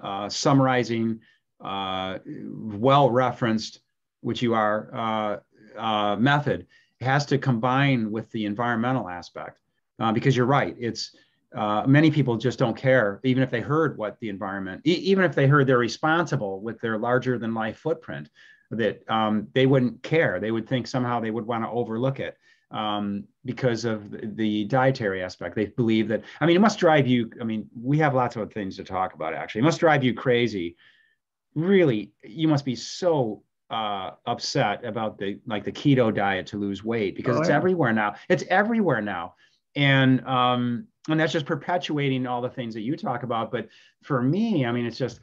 uh, summarizing, uh, well referenced, which you are, uh, uh, method has to combine with the environmental aspect. Uh, because you're right, it's uh, many people just don't care, even if they heard what the environment, e- even if they heard they're responsible with their larger than life footprint, that um, they wouldn't care. They would think somehow they would want to overlook it um, because of the, the dietary aspect. They believe that, I mean, it must drive you, I mean, we have lots of things to talk about actually. It must drive you crazy. Really, you must be so uh, upset about the like the keto diet to lose weight because Oh, it's yeah. everywhere now. It's everywhere now, and um, and that's just perpetuating all the things that you talk about. But for me, I mean, it's just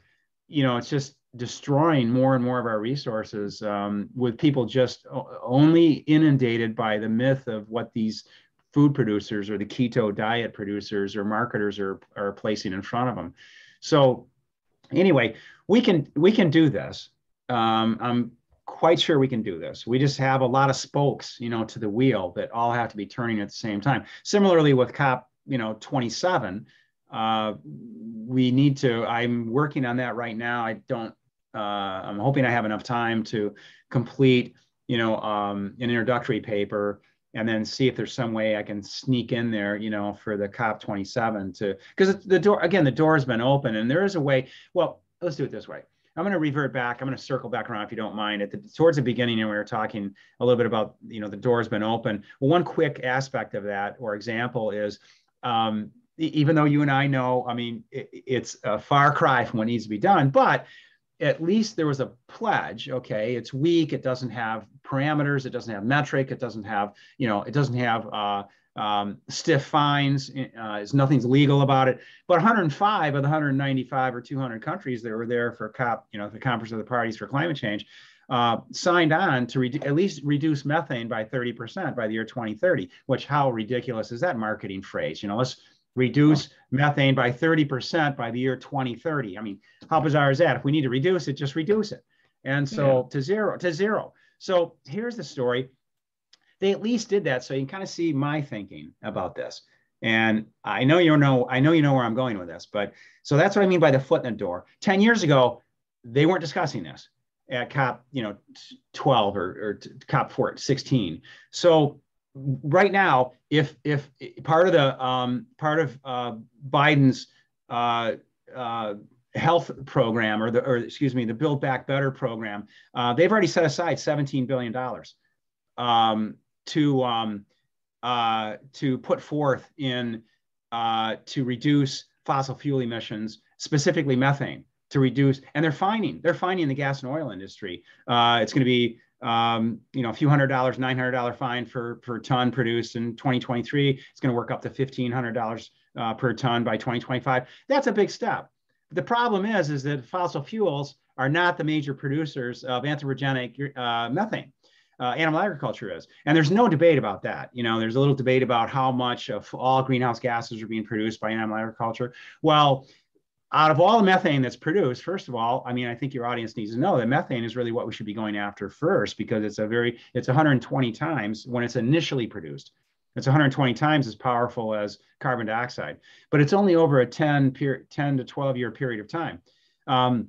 you know, it's just destroying more and more of our resources um, with people just only inundated by the myth of what these food producers or the keto diet producers or marketers are, are placing in front of them. So anyway, we can we can do this. Um, I'm quite sure we can do this. We just have a lot of spokes, you know, to the wheel that all have to be turning at the same time. Similarly with COP, you know, 27, uh, we need to. I'm working on that right now. I don't. Uh, I'm hoping I have enough time to complete, you know, um, an introductory paper and then see if there's some way I can sneak in there, you know, for the COP27 to because the door again, the door has been open and there is a way. Well, let's do it this way. I'm going to revert back. I'm going to circle back around if you don't mind. At the towards the beginning, and we were talking a little bit about you know the door's been open. Well, one quick aspect of that or example is. Um, even though you and I know, I mean, it, it's a far cry from what needs to be done, but at least there was a pledge. Okay, it's weak. It doesn't have parameters. It doesn't have metric. It doesn't have, you know, it doesn't have uh, um, stiff fines. Uh, it's nothing's legal about it. But 105 of the 195 or 200 countries that were there for COP, you know, the Conference of the Parties for Climate Change, uh, signed on to at least reduce methane by 30% by the year 2030. Which how ridiculous is that marketing phrase? You know, let's reduce methane by 30% by the year 2030. I mean, how bizarre is that? If we need to reduce it, just reduce it. And so to zero, to zero. So here's the story. They at least did that so you can kind of see my thinking about this. And I know you know, I know you know where I'm going with this, but so that's what I mean by the foot in the door. 10 years ago, they weren't discussing this at COP, you know, 12 or, or COP 4, 16. So right now, if if part of the um, part of uh, Biden's uh, uh, health program or the or excuse me the Build Back Better program, uh, they've already set aside 17 billion dollars um, to um, uh, to put forth in uh, to reduce fossil fuel emissions, specifically methane, to reduce. And they're finding they're finding the gas and oil industry. Uh, it's going to be um, you know, a few hundred dollars, nine hundred dollar fine for per ton produced in 2023. It's going to work up to fifteen hundred dollars uh, per ton by 2025. That's a big step. The problem is, is that fossil fuels are not the major producers of anthropogenic uh, methane. Uh, animal agriculture is, and there's no debate about that. You know, there's a little debate about how much of all greenhouse gases are being produced by animal agriculture. Well, out of all the methane that's produced, first of all, I mean, I think your audience needs to know that methane is really what we should be going after first because it's a very, it's 120 times when it's initially produced. It's 120 times as powerful as carbon dioxide, but it's only over a 10, per, 10 to 12 year period of time. Um,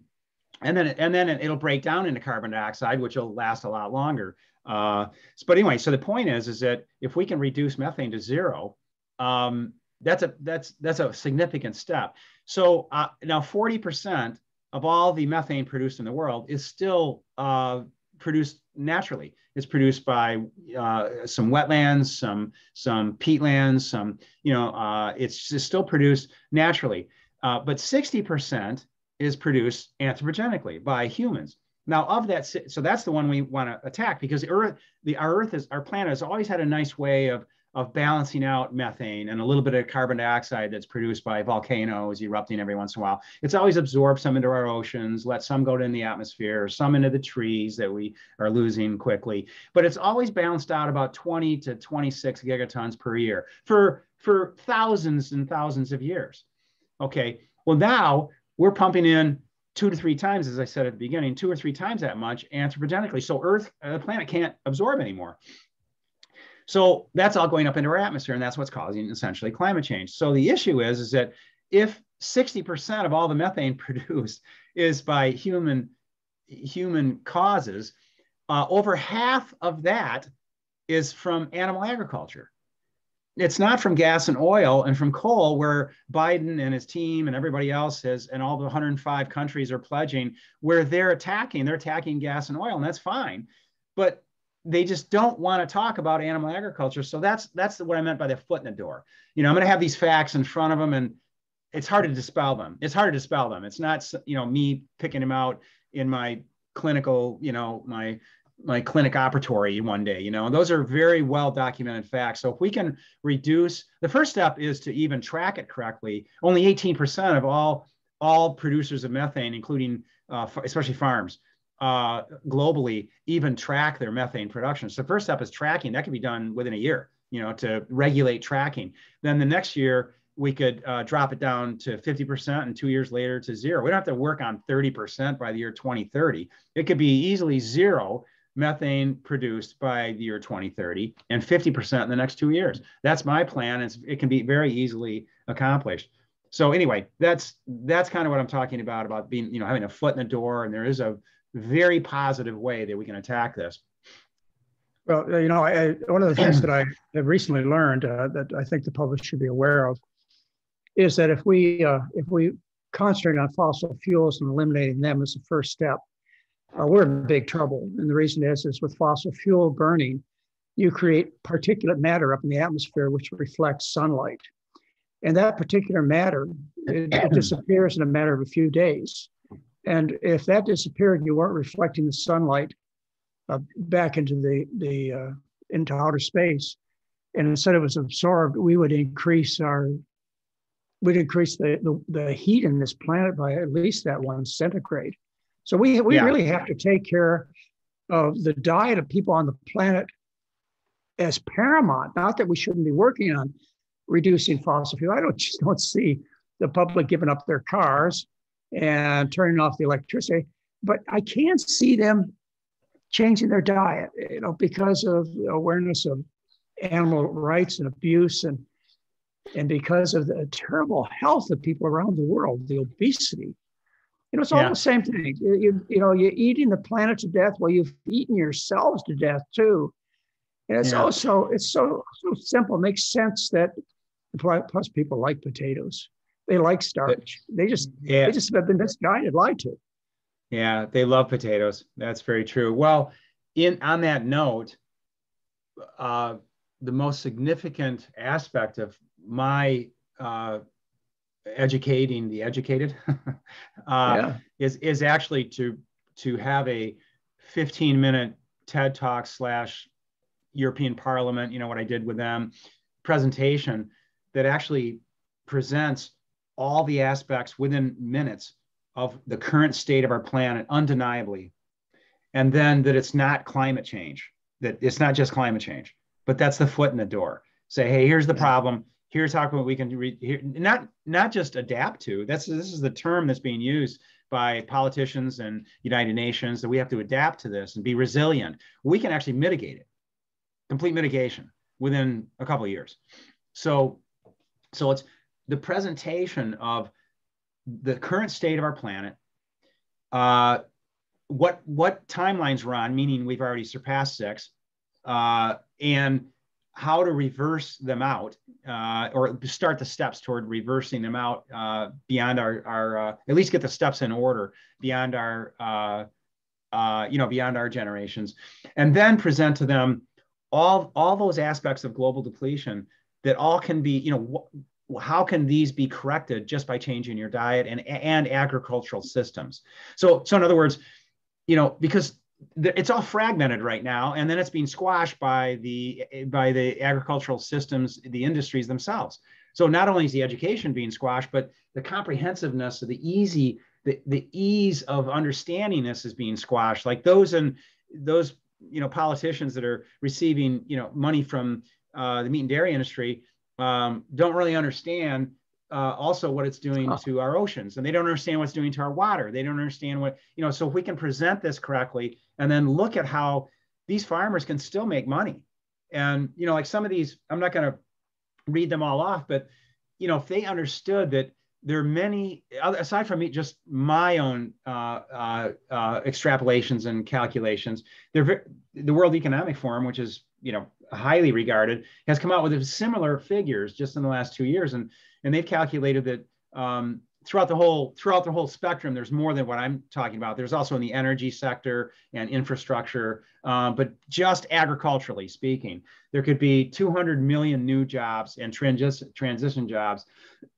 and then, and then it'll break down into carbon dioxide, which will last a lot longer. Uh, but anyway, so the point is, is that if we can reduce methane to zero, um, that's a that's that's a significant step. So uh, now 40% of all the methane produced in the world is still uh, produced naturally. It's produced by uh, some wetlands, some some peatlands, some you know uh, it's, it's still produced naturally. Uh, but 60% is produced anthropogenically by humans. Now, of that, so that's the one we want to attack because Earth, the our Earth is our planet has always had a nice way of of balancing out methane and a little bit of carbon dioxide that's produced by volcanoes erupting every once in a while. It's always absorbed some into our oceans, let some go in the atmosphere, some into the trees that we are losing quickly. But it's always balanced out about 20 to 26 gigatons per year for, for thousands and thousands of years. Okay, well, now we're pumping in two to three times, as I said at the beginning, two or three times that much anthropogenically. So Earth, uh, the planet can't absorb anymore. So that's all going up into our atmosphere, and that's what's causing essentially climate change. So the issue is, is that if 60% of all the methane produced is by human human causes, uh, over half of that is from animal agriculture. It's not from gas and oil and from coal, where Biden and his team and everybody else has, and all the 105 countries are pledging, where they're attacking, they're attacking gas and oil, and that's fine. But they just don't want to talk about animal agriculture. So that's that's what I meant by the foot in the door. You know, I'm going to have these facts in front of them, and it's hard to dispel them. It's hard to dispel them. It's not you know me picking them out in my clinical, you know, my my clinic operatory one day. You know, and those are very well documented facts. So if we can reduce, the first step is to even track it correctly. Only 18% of all all producers of methane, including uh, especially farms, uh, globally even track their methane production. So the first step is tracking. That can be done within a year, you know, to regulate tracking. Then the next year we could uh, drop it down to 50% and two years later to zero. We don't have to work on 30% by the year 2030. It could be easily zero methane produced by the year 2030 and 50% in the next two years. That's my plan. It's, it can be very easily accomplished. So anyway, that's that's kind of what I'm talking about about being, you know, having a foot in the door. And there is a very positive way that we can attack this. Well, you know, I, one of the things that I have recently learned uh, that I think the public should be aware of is that if we uh, if we concentrate on fossil fuels and eliminating them as the first step, uh, we're in big trouble. And the reason is is with fossil fuel burning, you create particulate matter up in the atmosphere which reflects sunlight, and that particular matter it, it disappears in a matter of a few days. And if that disappeared, you weren't reflecting the sunlight uh, back into the the uh, into outer space, and instead it was absorbed, we would increase our we'd increase the, the, the heat in this planet by at least that one centigrade. So we we yeah. really have to take care of the diet of people on the planet as paramount. Not that we shouldn't be working on reducing fossil fuel. I don't just don't see the public giving up their cars and turning off the electricity. But I can see them changing their diet, you know, because of awareness of animal rights and abuse and and because of the terrible health of people around the world, the obesity. You know, it's all yeah. the same thing. You, you, you, know, you're eating the planet to death. Well, you've eaten yourselves to death too. And it's yeah. also it's so so simple. It makes sense that plus people like potatoes. They like starch. They just yeah. they just have been misguided, lied to. Yeah, they love potatoes. That's very true. Well, in on that note, uh, the most significant aspect of my uh, educating the educated uh, yeah. is is actually to to have a 15 minute TED talk slash European Parliament. You know what I did with them presentation that actually presents all the aspects within minutes of the current state of our planet undeniably and then that it's not climate change that it's not just climate change but that's the foot in the door say hey here's the problem here's how we can re- here, not not just adapt to that's this is the term that's being used by politicians and united nations that we have to adapt to this and be resilient. We can actually mitigate it complete mitigation within a couple of years. So so it's the presentation of the current state of our planet, uh, what what timelines we're on, meaning we've already surpassed six, uh, and how to reverse them out, uh, or start the steps toward reversing them out uh, beyond our our uh, at least get the steps in order beyond our uh, you know beyond our generations, and then present to them all all those aspects of global depletion that all can be you know how can these be corrected just by changing your diet and and agricultural systems? So so in other words you know because it's all fragmented right now and then it's being squashed by the by the agricultural systems the industries themselves. So not only is the education being squashed but the comprehensiveness of the easy the, the ease of understanding this is being squashed. Like those and those you know politicians that are receiving you know money from uh, the meat and dairy industry um, don't really understand uh, also what it's doing oh. to our oceans and they don't understand what's doing to our water. They don't understand what you know so if we can present this correctly and then look at how these farmers can still make money. And you know like some of these i'm not going to read them all off but you know if they understood that there are many aside from me just my own uh, uh, uh, extrapolations and calculations the world economic forum which is you know highly regarded has come out with similar figures just in the last two years. And and they've calculated that um, throughout the whole throughout the whole spectrum there's more than what i'm talking about. There's also in the energy sector and infrastructure um, but just agriculturally speaking there could be 200 million new jobs and transition transition jobs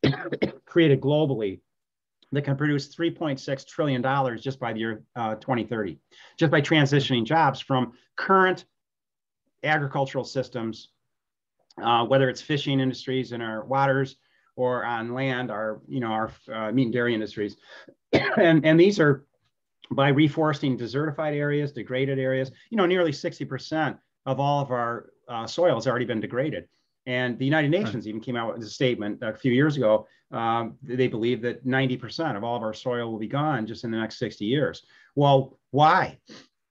created globally that can produce 3.6 trillion dollars just by the year uh, 2030 just by transitioning jobs from current agricultural systems uh, whether it's fishing industries in our waters or on land our you know our uh, meat and dairy industries. And and these are by reforesting desertified areas degraded areas you know nearly 60% of all of our uh, soil has already been degraded. And the united nations even came out with a statement a few years ago um, they believe that 90% of all of our soil will be gone just in the next 60 years. Well why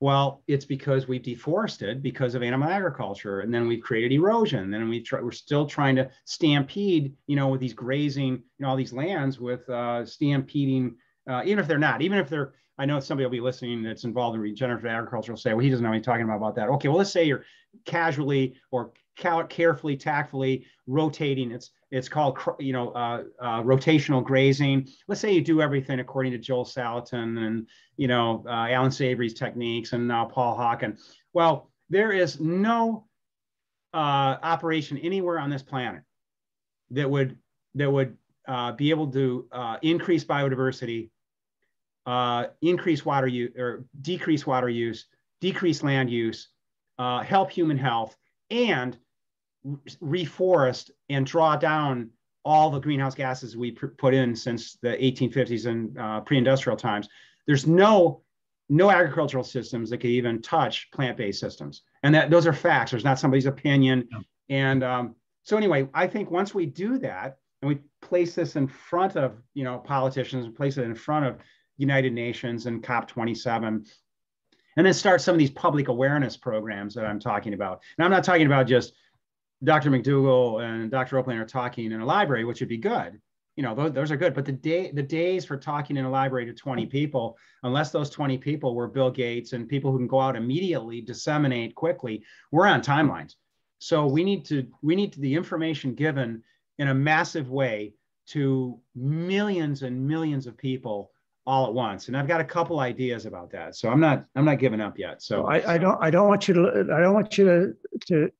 well, it's because we've deforested because of animal agriculture, and then we've created erosion. And then we try, we're still trying to stampede, you know, with these grazing, you know, all these lands with uh, stampeding, uh, even if they're not, even if they're. I know somebody will be listening that's involved in regenerative agriculture will say, well, he doesn't know what he's talking about, about that. Okay, well, let's say you're casually or carefully, tactfully rotating. It's it's called you know uh, uh, rotational grazing. Let's say you do everything according to Joel Salatin and you know uh, Allan Savory's techniques and now Paul Hawken. Well, there is no uh, operation anywhere on this planet that would that would uh, be able to uh, increase biodiversity, increase water use or decrease water use, decrease land use, help human health, and reforest and draw down all the greenhouse gases we put in since the 1850s and uh, pre-industrial times. There's no no agricultural systems that could even touch plant-based systems, and that those are facts. There's not somebody's opinion. Yeah. And um, so anyway, I think once we do that and we place this in front of you know politicians and place it in front of United Nations and COP27 and then start some of these public awareness programs that I'm talking about. And I'm not talking about just Dr. McDougall and Dr. Oppenlander talking in a library, which would be good. You know, those, those are good. But the day the days for talking in a library to 20 people, unless those 20 people were Bill Gates and people who can go out immediately, disseminate quickly, we're on timelines. So we need to we need to, the information given in a massive way to millions and millions of people all at once. And I've got a couple ideas about that. So I'm not I'm not giving up yet. So I, I don't I don't want you to I don't want you to to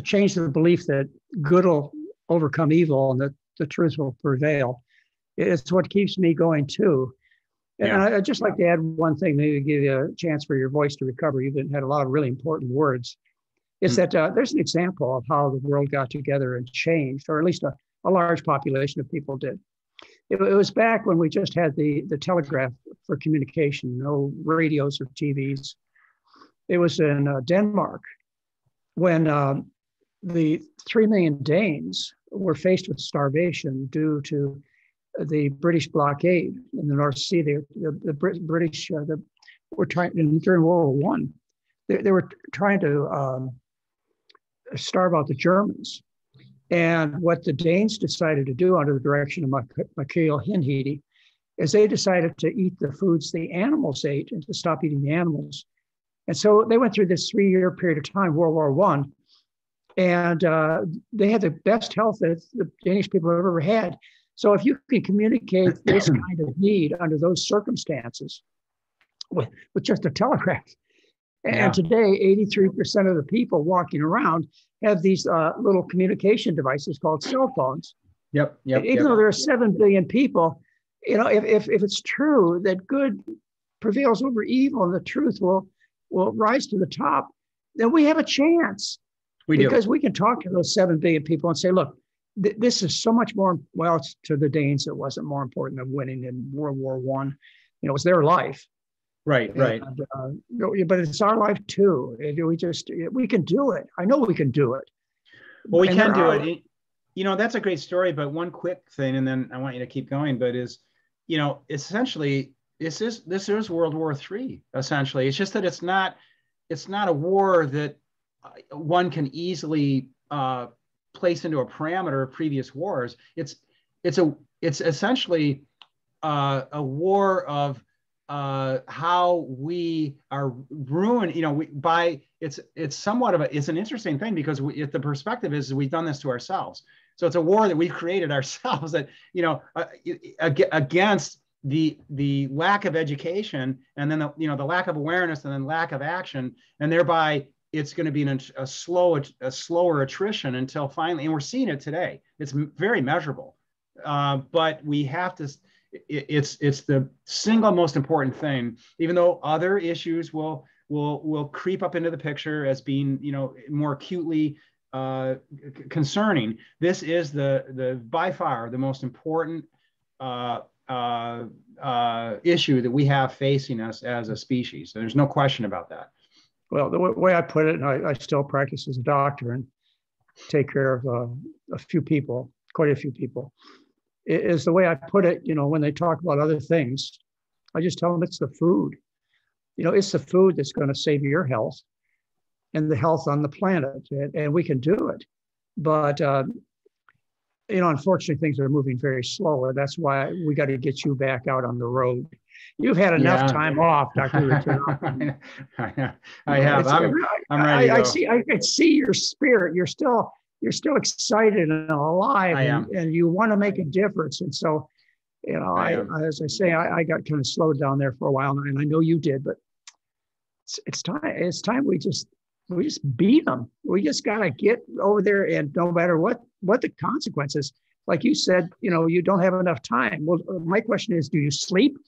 change the belief that good will overcome evil and that the truth will prevail. It's what keeps me going too. And yeah. I'd just like to add one thing, maybe give you a chance for your voice to recover. You've had a lot of really important words. Is mm-hmm. that uh, there's an example of how the world got together and changed, or at least a, a large population of people did. It, it, was back when we just had the, the telegraph for communication, no radios or TVs. It was in uh, Denmark when um, the 3 million Danes were faced with starvation due to the British blockade in the North Sea. The, the British uh, the, were trying during World War One. They, they, were trying to um, starve out the Germans. And what the Danes decided to do under the direction of Michael Hindhede is they decided to eat the foods the animals ate and to stop eating the animals. And so they went through this three-year period of time, World War One, and uh, they had the best health that the Danish people have ever had. So if you can communicate this kind of need under those circumstances with, with just a telegraph, and yeah. today 83% of the people walking around have these uh, little communication devices called cell phones. Yep. Yep. Even yep. though there are 7 billion people, you know, if, if, if it's true that good prevails over evil and the truth will will rise to the top, then we have a chance. We because do. we can talk to those 7 billion people and say, look, th- this is so much more, well, to the Danes, it wasn't more important than winning in World War One. You know, it was their life. Right, right. Uh, but it's our life too. We just, we can do it. I know we can do it. Well, we And can do are- it. You know, that's a great story. But one quick thing, and then I want you to keep going. But is, you know, essentially, this is this is World War Three. Essentially, it's just that it's not it's not a war that one can easily uh, place into a parameter of previous wars. It's it's a it's essentially uh, a war of uh, how we are ruined. You know, we, by it's it's somewhat of a it's an interesting thing because we, if the perspective is we've done this to ourselves. So it's a war that we've created ourselves. That you know uh, ag- against the the lack of education and then the you know the lack of awareness and then lack of action and thereby it's going to be an, a slow a slower attrition until finally and we're seeing it today it's very measurable uh, but we have to it, it's it's the single most important thing even though other issues will will will creep up into the picture as being you know more acutely uh, concerning this is the the by far the most important uh, uh, uh, issue that we have facing us as a species. There's no question about that. Well, the way I put it, and I, I still practice as a doctor and take care of uh, a few people, quite a few people, is the way I put it. You know, when they talk about other things, I just tell them it's the food. You know, it's the food that's going to save your health and the health on the planet, and, and we can do it. But uh, you know, unfortunately, things are moving very slow, that's why we got to get you back out on the road. You've had enough Yeah. time off, Dr. Richard. I I have. It's- I'm, I'm ready I, I see. I can see your spirit. You're still, you're still excited and alive, I and, and you want to make a difference. And so, you know, I I, as I say, I, I got kind of slowed down there for a while, and I know you did. But it's, it's time. It's time we just we just beat them. We just got to get over there, and no matter what what the consequences. Like you said, you know, you don't have enough time. Well, my question is, do you sleep?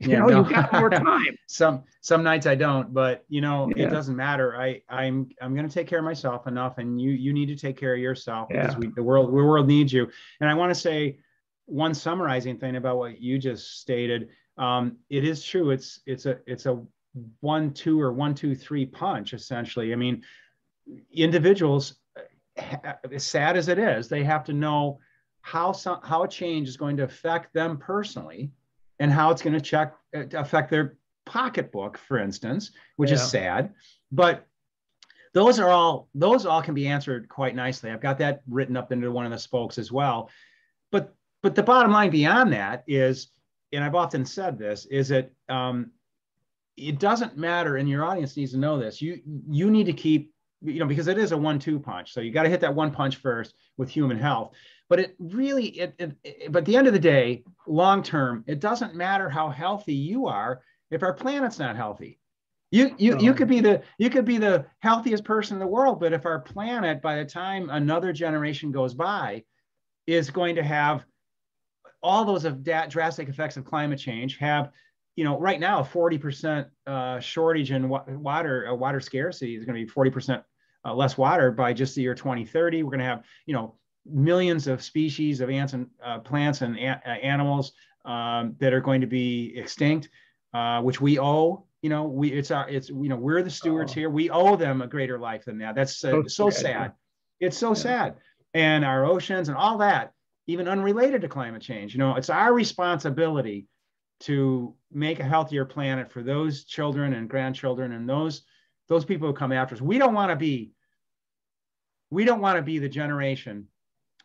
You Yeah, know, no. you got more time. some some nights I don't, but you know Yeah. it doesn't matter. I I'm I'm going to take care of myself enough, and you you need to take care of yourself because we the world the world needs you. And I want to say one summarizing thing about what you just stated. Um, it is true. It's it's a it's a one two or one two three punch essentially. I mean, individuals, as sad as it is, they have to know how some how a change is going to affect them personally and how it's going to check uh, affect their pocketbook for instance which is sad. But those are all those all can be answered quite nicely. I've got that written up into one of the spokes as well. But but the bottom line beyond that is and i've often said this is that um, it doesn't matter and your audience needs to know this you you need to keep you know because it is a one-two punch. So you got to hit that one punch first with human health. But it really it, it, it- but at the end of the day long term it doesn't matter how healthy you are if our planet's not healthy. You you you could be the you could be the healthiest person in the world but if our planet by the time another generation goes by is going to have all those of that drastic effects of climate change have you know right now a 40% uh, shortage in wa- water uh, water scarcity is going to be 40% uh, less water by just the year 2030 we're going to have you know millions of species of ants and uh, plants and uh, animals um, that are going to be extinct uh, which we owe you know we it's our it's you know we're the stewards Oh. here. We owe them a greater life than that. That's uh, So so sad, sad. It's so Yeah. sad. And our oceans and all that even unrelated to climate change you know it's our responsibility to make a healthier planet for those children and grandchildren and those those people who come after us. We don't want to be we don't want to be the generation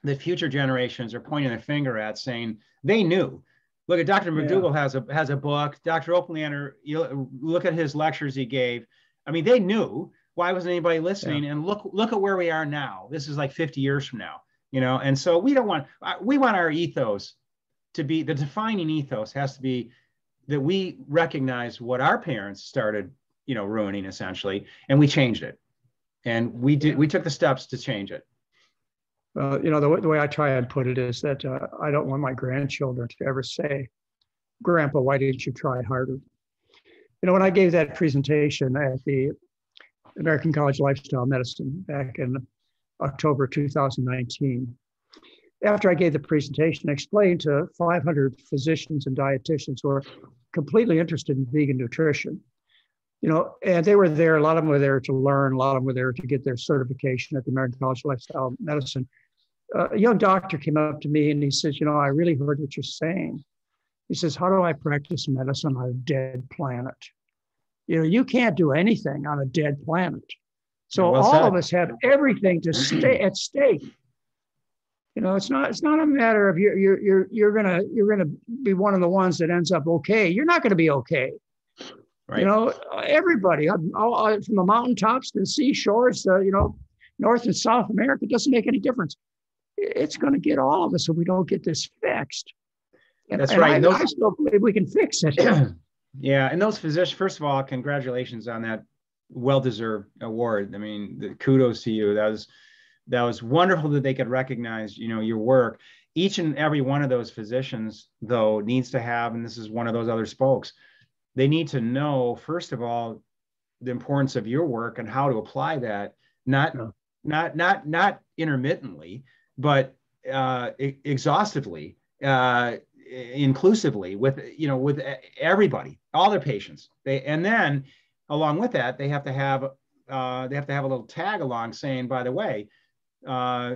that future generations are pointing their finger at saying they knew. Look at dr Yeah. mcdougall has a has a book. Dr Oppenlander you look at his lectures he gave. I mean they knew. Why wasn't anybody listening? And look look at where we are now. This is like 50 years from now you know? And so we don't want we want our ethos to be the defining ethos has to be that we recognize what our parents started you know ruining essentially and we changed it and we did we took the steps to change it Uh, you know, the, way- the way I try and put it is that uh, I don't want my grandchildren to ever say, Grandpa, why didn't you try harder? You know, when I gave that presentation at the American College of Lifestyle Medicine back in October 2019, after I gave the presentation, I explained to 500 physicians and dietitians who are completely interested in vegan nutrition. You know, and they were there, a lot of them were there to learn, a lot of them were there to get their certification at the American College of Lifestyle Medicine. Uh, a young doctor came up to me and he says, You know, I really heard what you're saying. He says, How do I practice medicine on a dead planet? You know, you can't do anything on a dead planet. So well all said. of us have everything to stay at stake. You know, it's not it's not a matter of you're you're you're you're gonna you're gonna be one of the ones that ends up okay. You're not gonna be okay. Right. You know, everybody uh, all, all, from the mountaintops to the seashores, you know, North and South America doesn't make any difference. It's going to get all of us if we don't get this fixed. And, That's right. I, those, I still believe we can fix it. yeah, and those physicians. First of all, congratulations on that well-deserved award. I mean, the, kudos to you. That was that was wonderful that they could recognize, you know, your work. Each and every one of those physicians, though, needs to have, and this is one of those other spokes. They need to know, first of all, the importance of your work and how to apply that, not yeah. not not not intermittently, but uh, exhaustively. Uh, inclusively with you know with everybody all their patients they and then along with that they have to have uh, they have to have a little tag along saying by the way uh,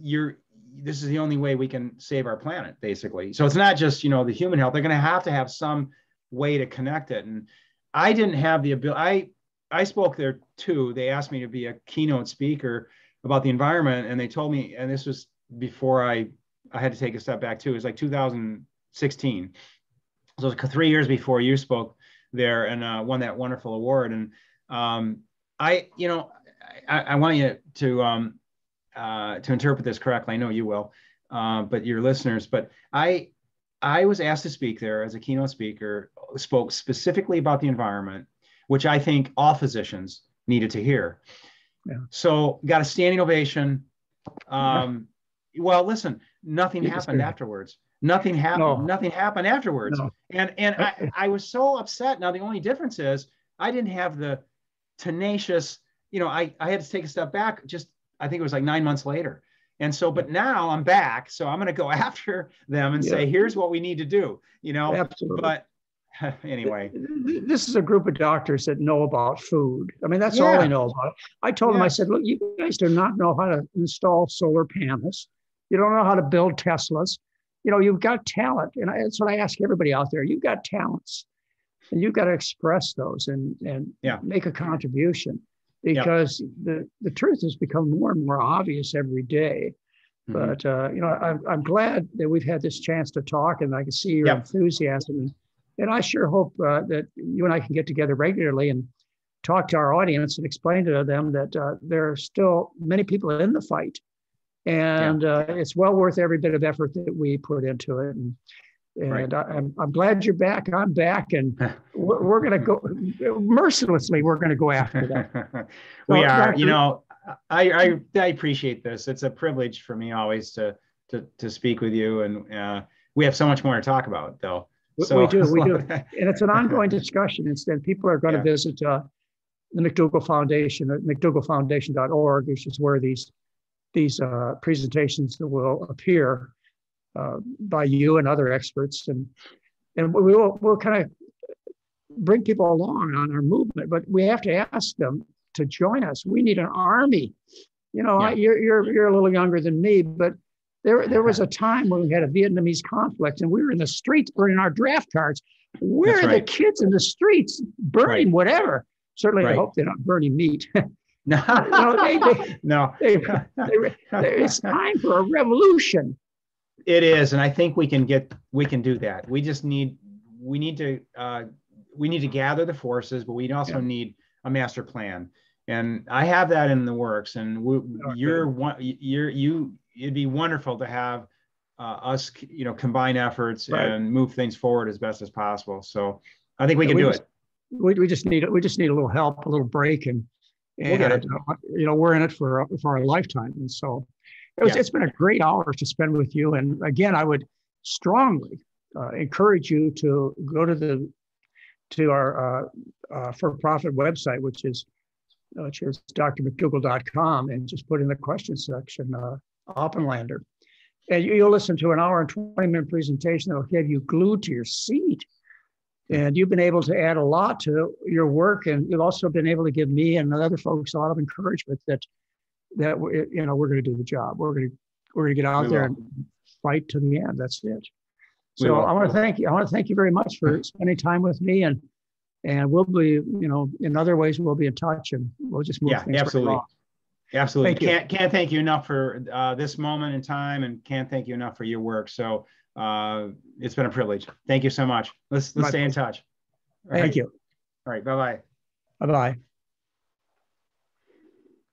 you're this is the only way we can save our planet basically so it's not just you know the human health they're going to have to have some way to connect it and i didn't have the ability i i spoke there too they asked me to be a keynote speaker about the environment and they told me and this was before i i had to take a step back too it was like 2016, So it was three years before you spoke there and uh, won that wonderful award. And um, I, you know, I, I, want you to um, uh, to interpret this correctly. I know you will, uh, but your listeners. But I, I was asked to speak there as a keynote speaker. Spoke specifically about the environment, which I think all physicians needed to hear. Yeah. So got a standing ovation. Um, yeah. Well, listen, nothing happened afterwards. Nothing happened. No. Nothing happened afterwards. No. And and I, I was so upset. Now the only difference is I didn't have the tenacious. You know, I I had to take a step back. Just I think it was like nine months later. And so, but now I'm back. So I'm going to go after them and yeah. say, here's what we need to do. You know. Absolutely. But anyway this is a group of doctors that know about food i mean that's yeah. all they know about i told yeah. them i said look you guys do not know how to install solar panels you don't know how to build teslas you know, you've got talent. And that's what I ask everybody out there. You've got talents and you've got to express those and, and yeah. make a contribution because the, the truth has become more and more obvious every day. Mm-hmm. But, uh, you know, I'm, I'm glad that we've had this chance to talk and I can see your enthusiasm. And, and I sure hope uh, that you and I can get together regularly and talk to our audience and explain to them that uh, there are still many people in the fight and yeah. uh, it's well worth every bit of effort that we put into it. And, and right. I, am I'm glad you're back. I'm back, and we're, we're going to go mercilessly. We're going to go after that. we so, are. You know, I, I, I appreciate this. It's a privilege for me always to to to speak with you, and uh, we have so much more to talk about, though. So, we do, we do, and it's an ongoing discussion. Instead, people are going yeah. to visit uh, the McDougall Foundation at mcdougallfoundation.org, which is where these these uh, presentations that will appear uh, by you and other experts, and and we will we'll kind of bring people along on our movement, but we have to ask them to join us. We need an army. You know, yeah. I, you're you're you're a little younger than me, but there there was a time when we had a Vietnamese conflict, and we were in the streets burning our draft cards. Where That's are right. the kids in the streets burning right. whatever? Certainly, right. I hope they're not burning meat. No, no, they, they, no. They, it's time for a revolution. It is, and I think we can get we can do that. We just need we need to uh, we need to gather the forces, but we also yeah. need a master plan. And I have that in the works. And we, okay. you're one, you're you. It'd be wonderful to have uh, us, you know, combine efforts right. and move things forward as best as possible. So I think we can we do just, it. We, we just need we just need a little help, a little break, and and we'll you know we're in it for for a lifetime and so it was, yeah. it's been a great hour to spend with you and again i would strongly uh, encourage you to go to the to our uh, uh, for-profit website, which is which is drmcdougall.com, and just put in the question section, uh, Oppenlander. And you, will listen to an hour and 20 minute presentation that'll have you glued to your seat. And you've been able to add a lot to your work, and you've also been able to give me and other folks a lot of encouragement that that we, you know we're going to do the job. We're going to we're going to get out we there will. and fight to the end. That's it. So I want to thank you. I want to thank you very much for spending time with me, and and we'll be, you know, in other ways we'll be in touch, and we'll just move yeah, things absolutely. Right Absolutely. Thank can't can't thank you enough for uh, this moment in time, and can't thank you enough for your work. So uh, it's been a privilege. Thank you so much. Let's let's My stay pleasure. in touch. All thank right. you. All right. Bye bye. Bye bye.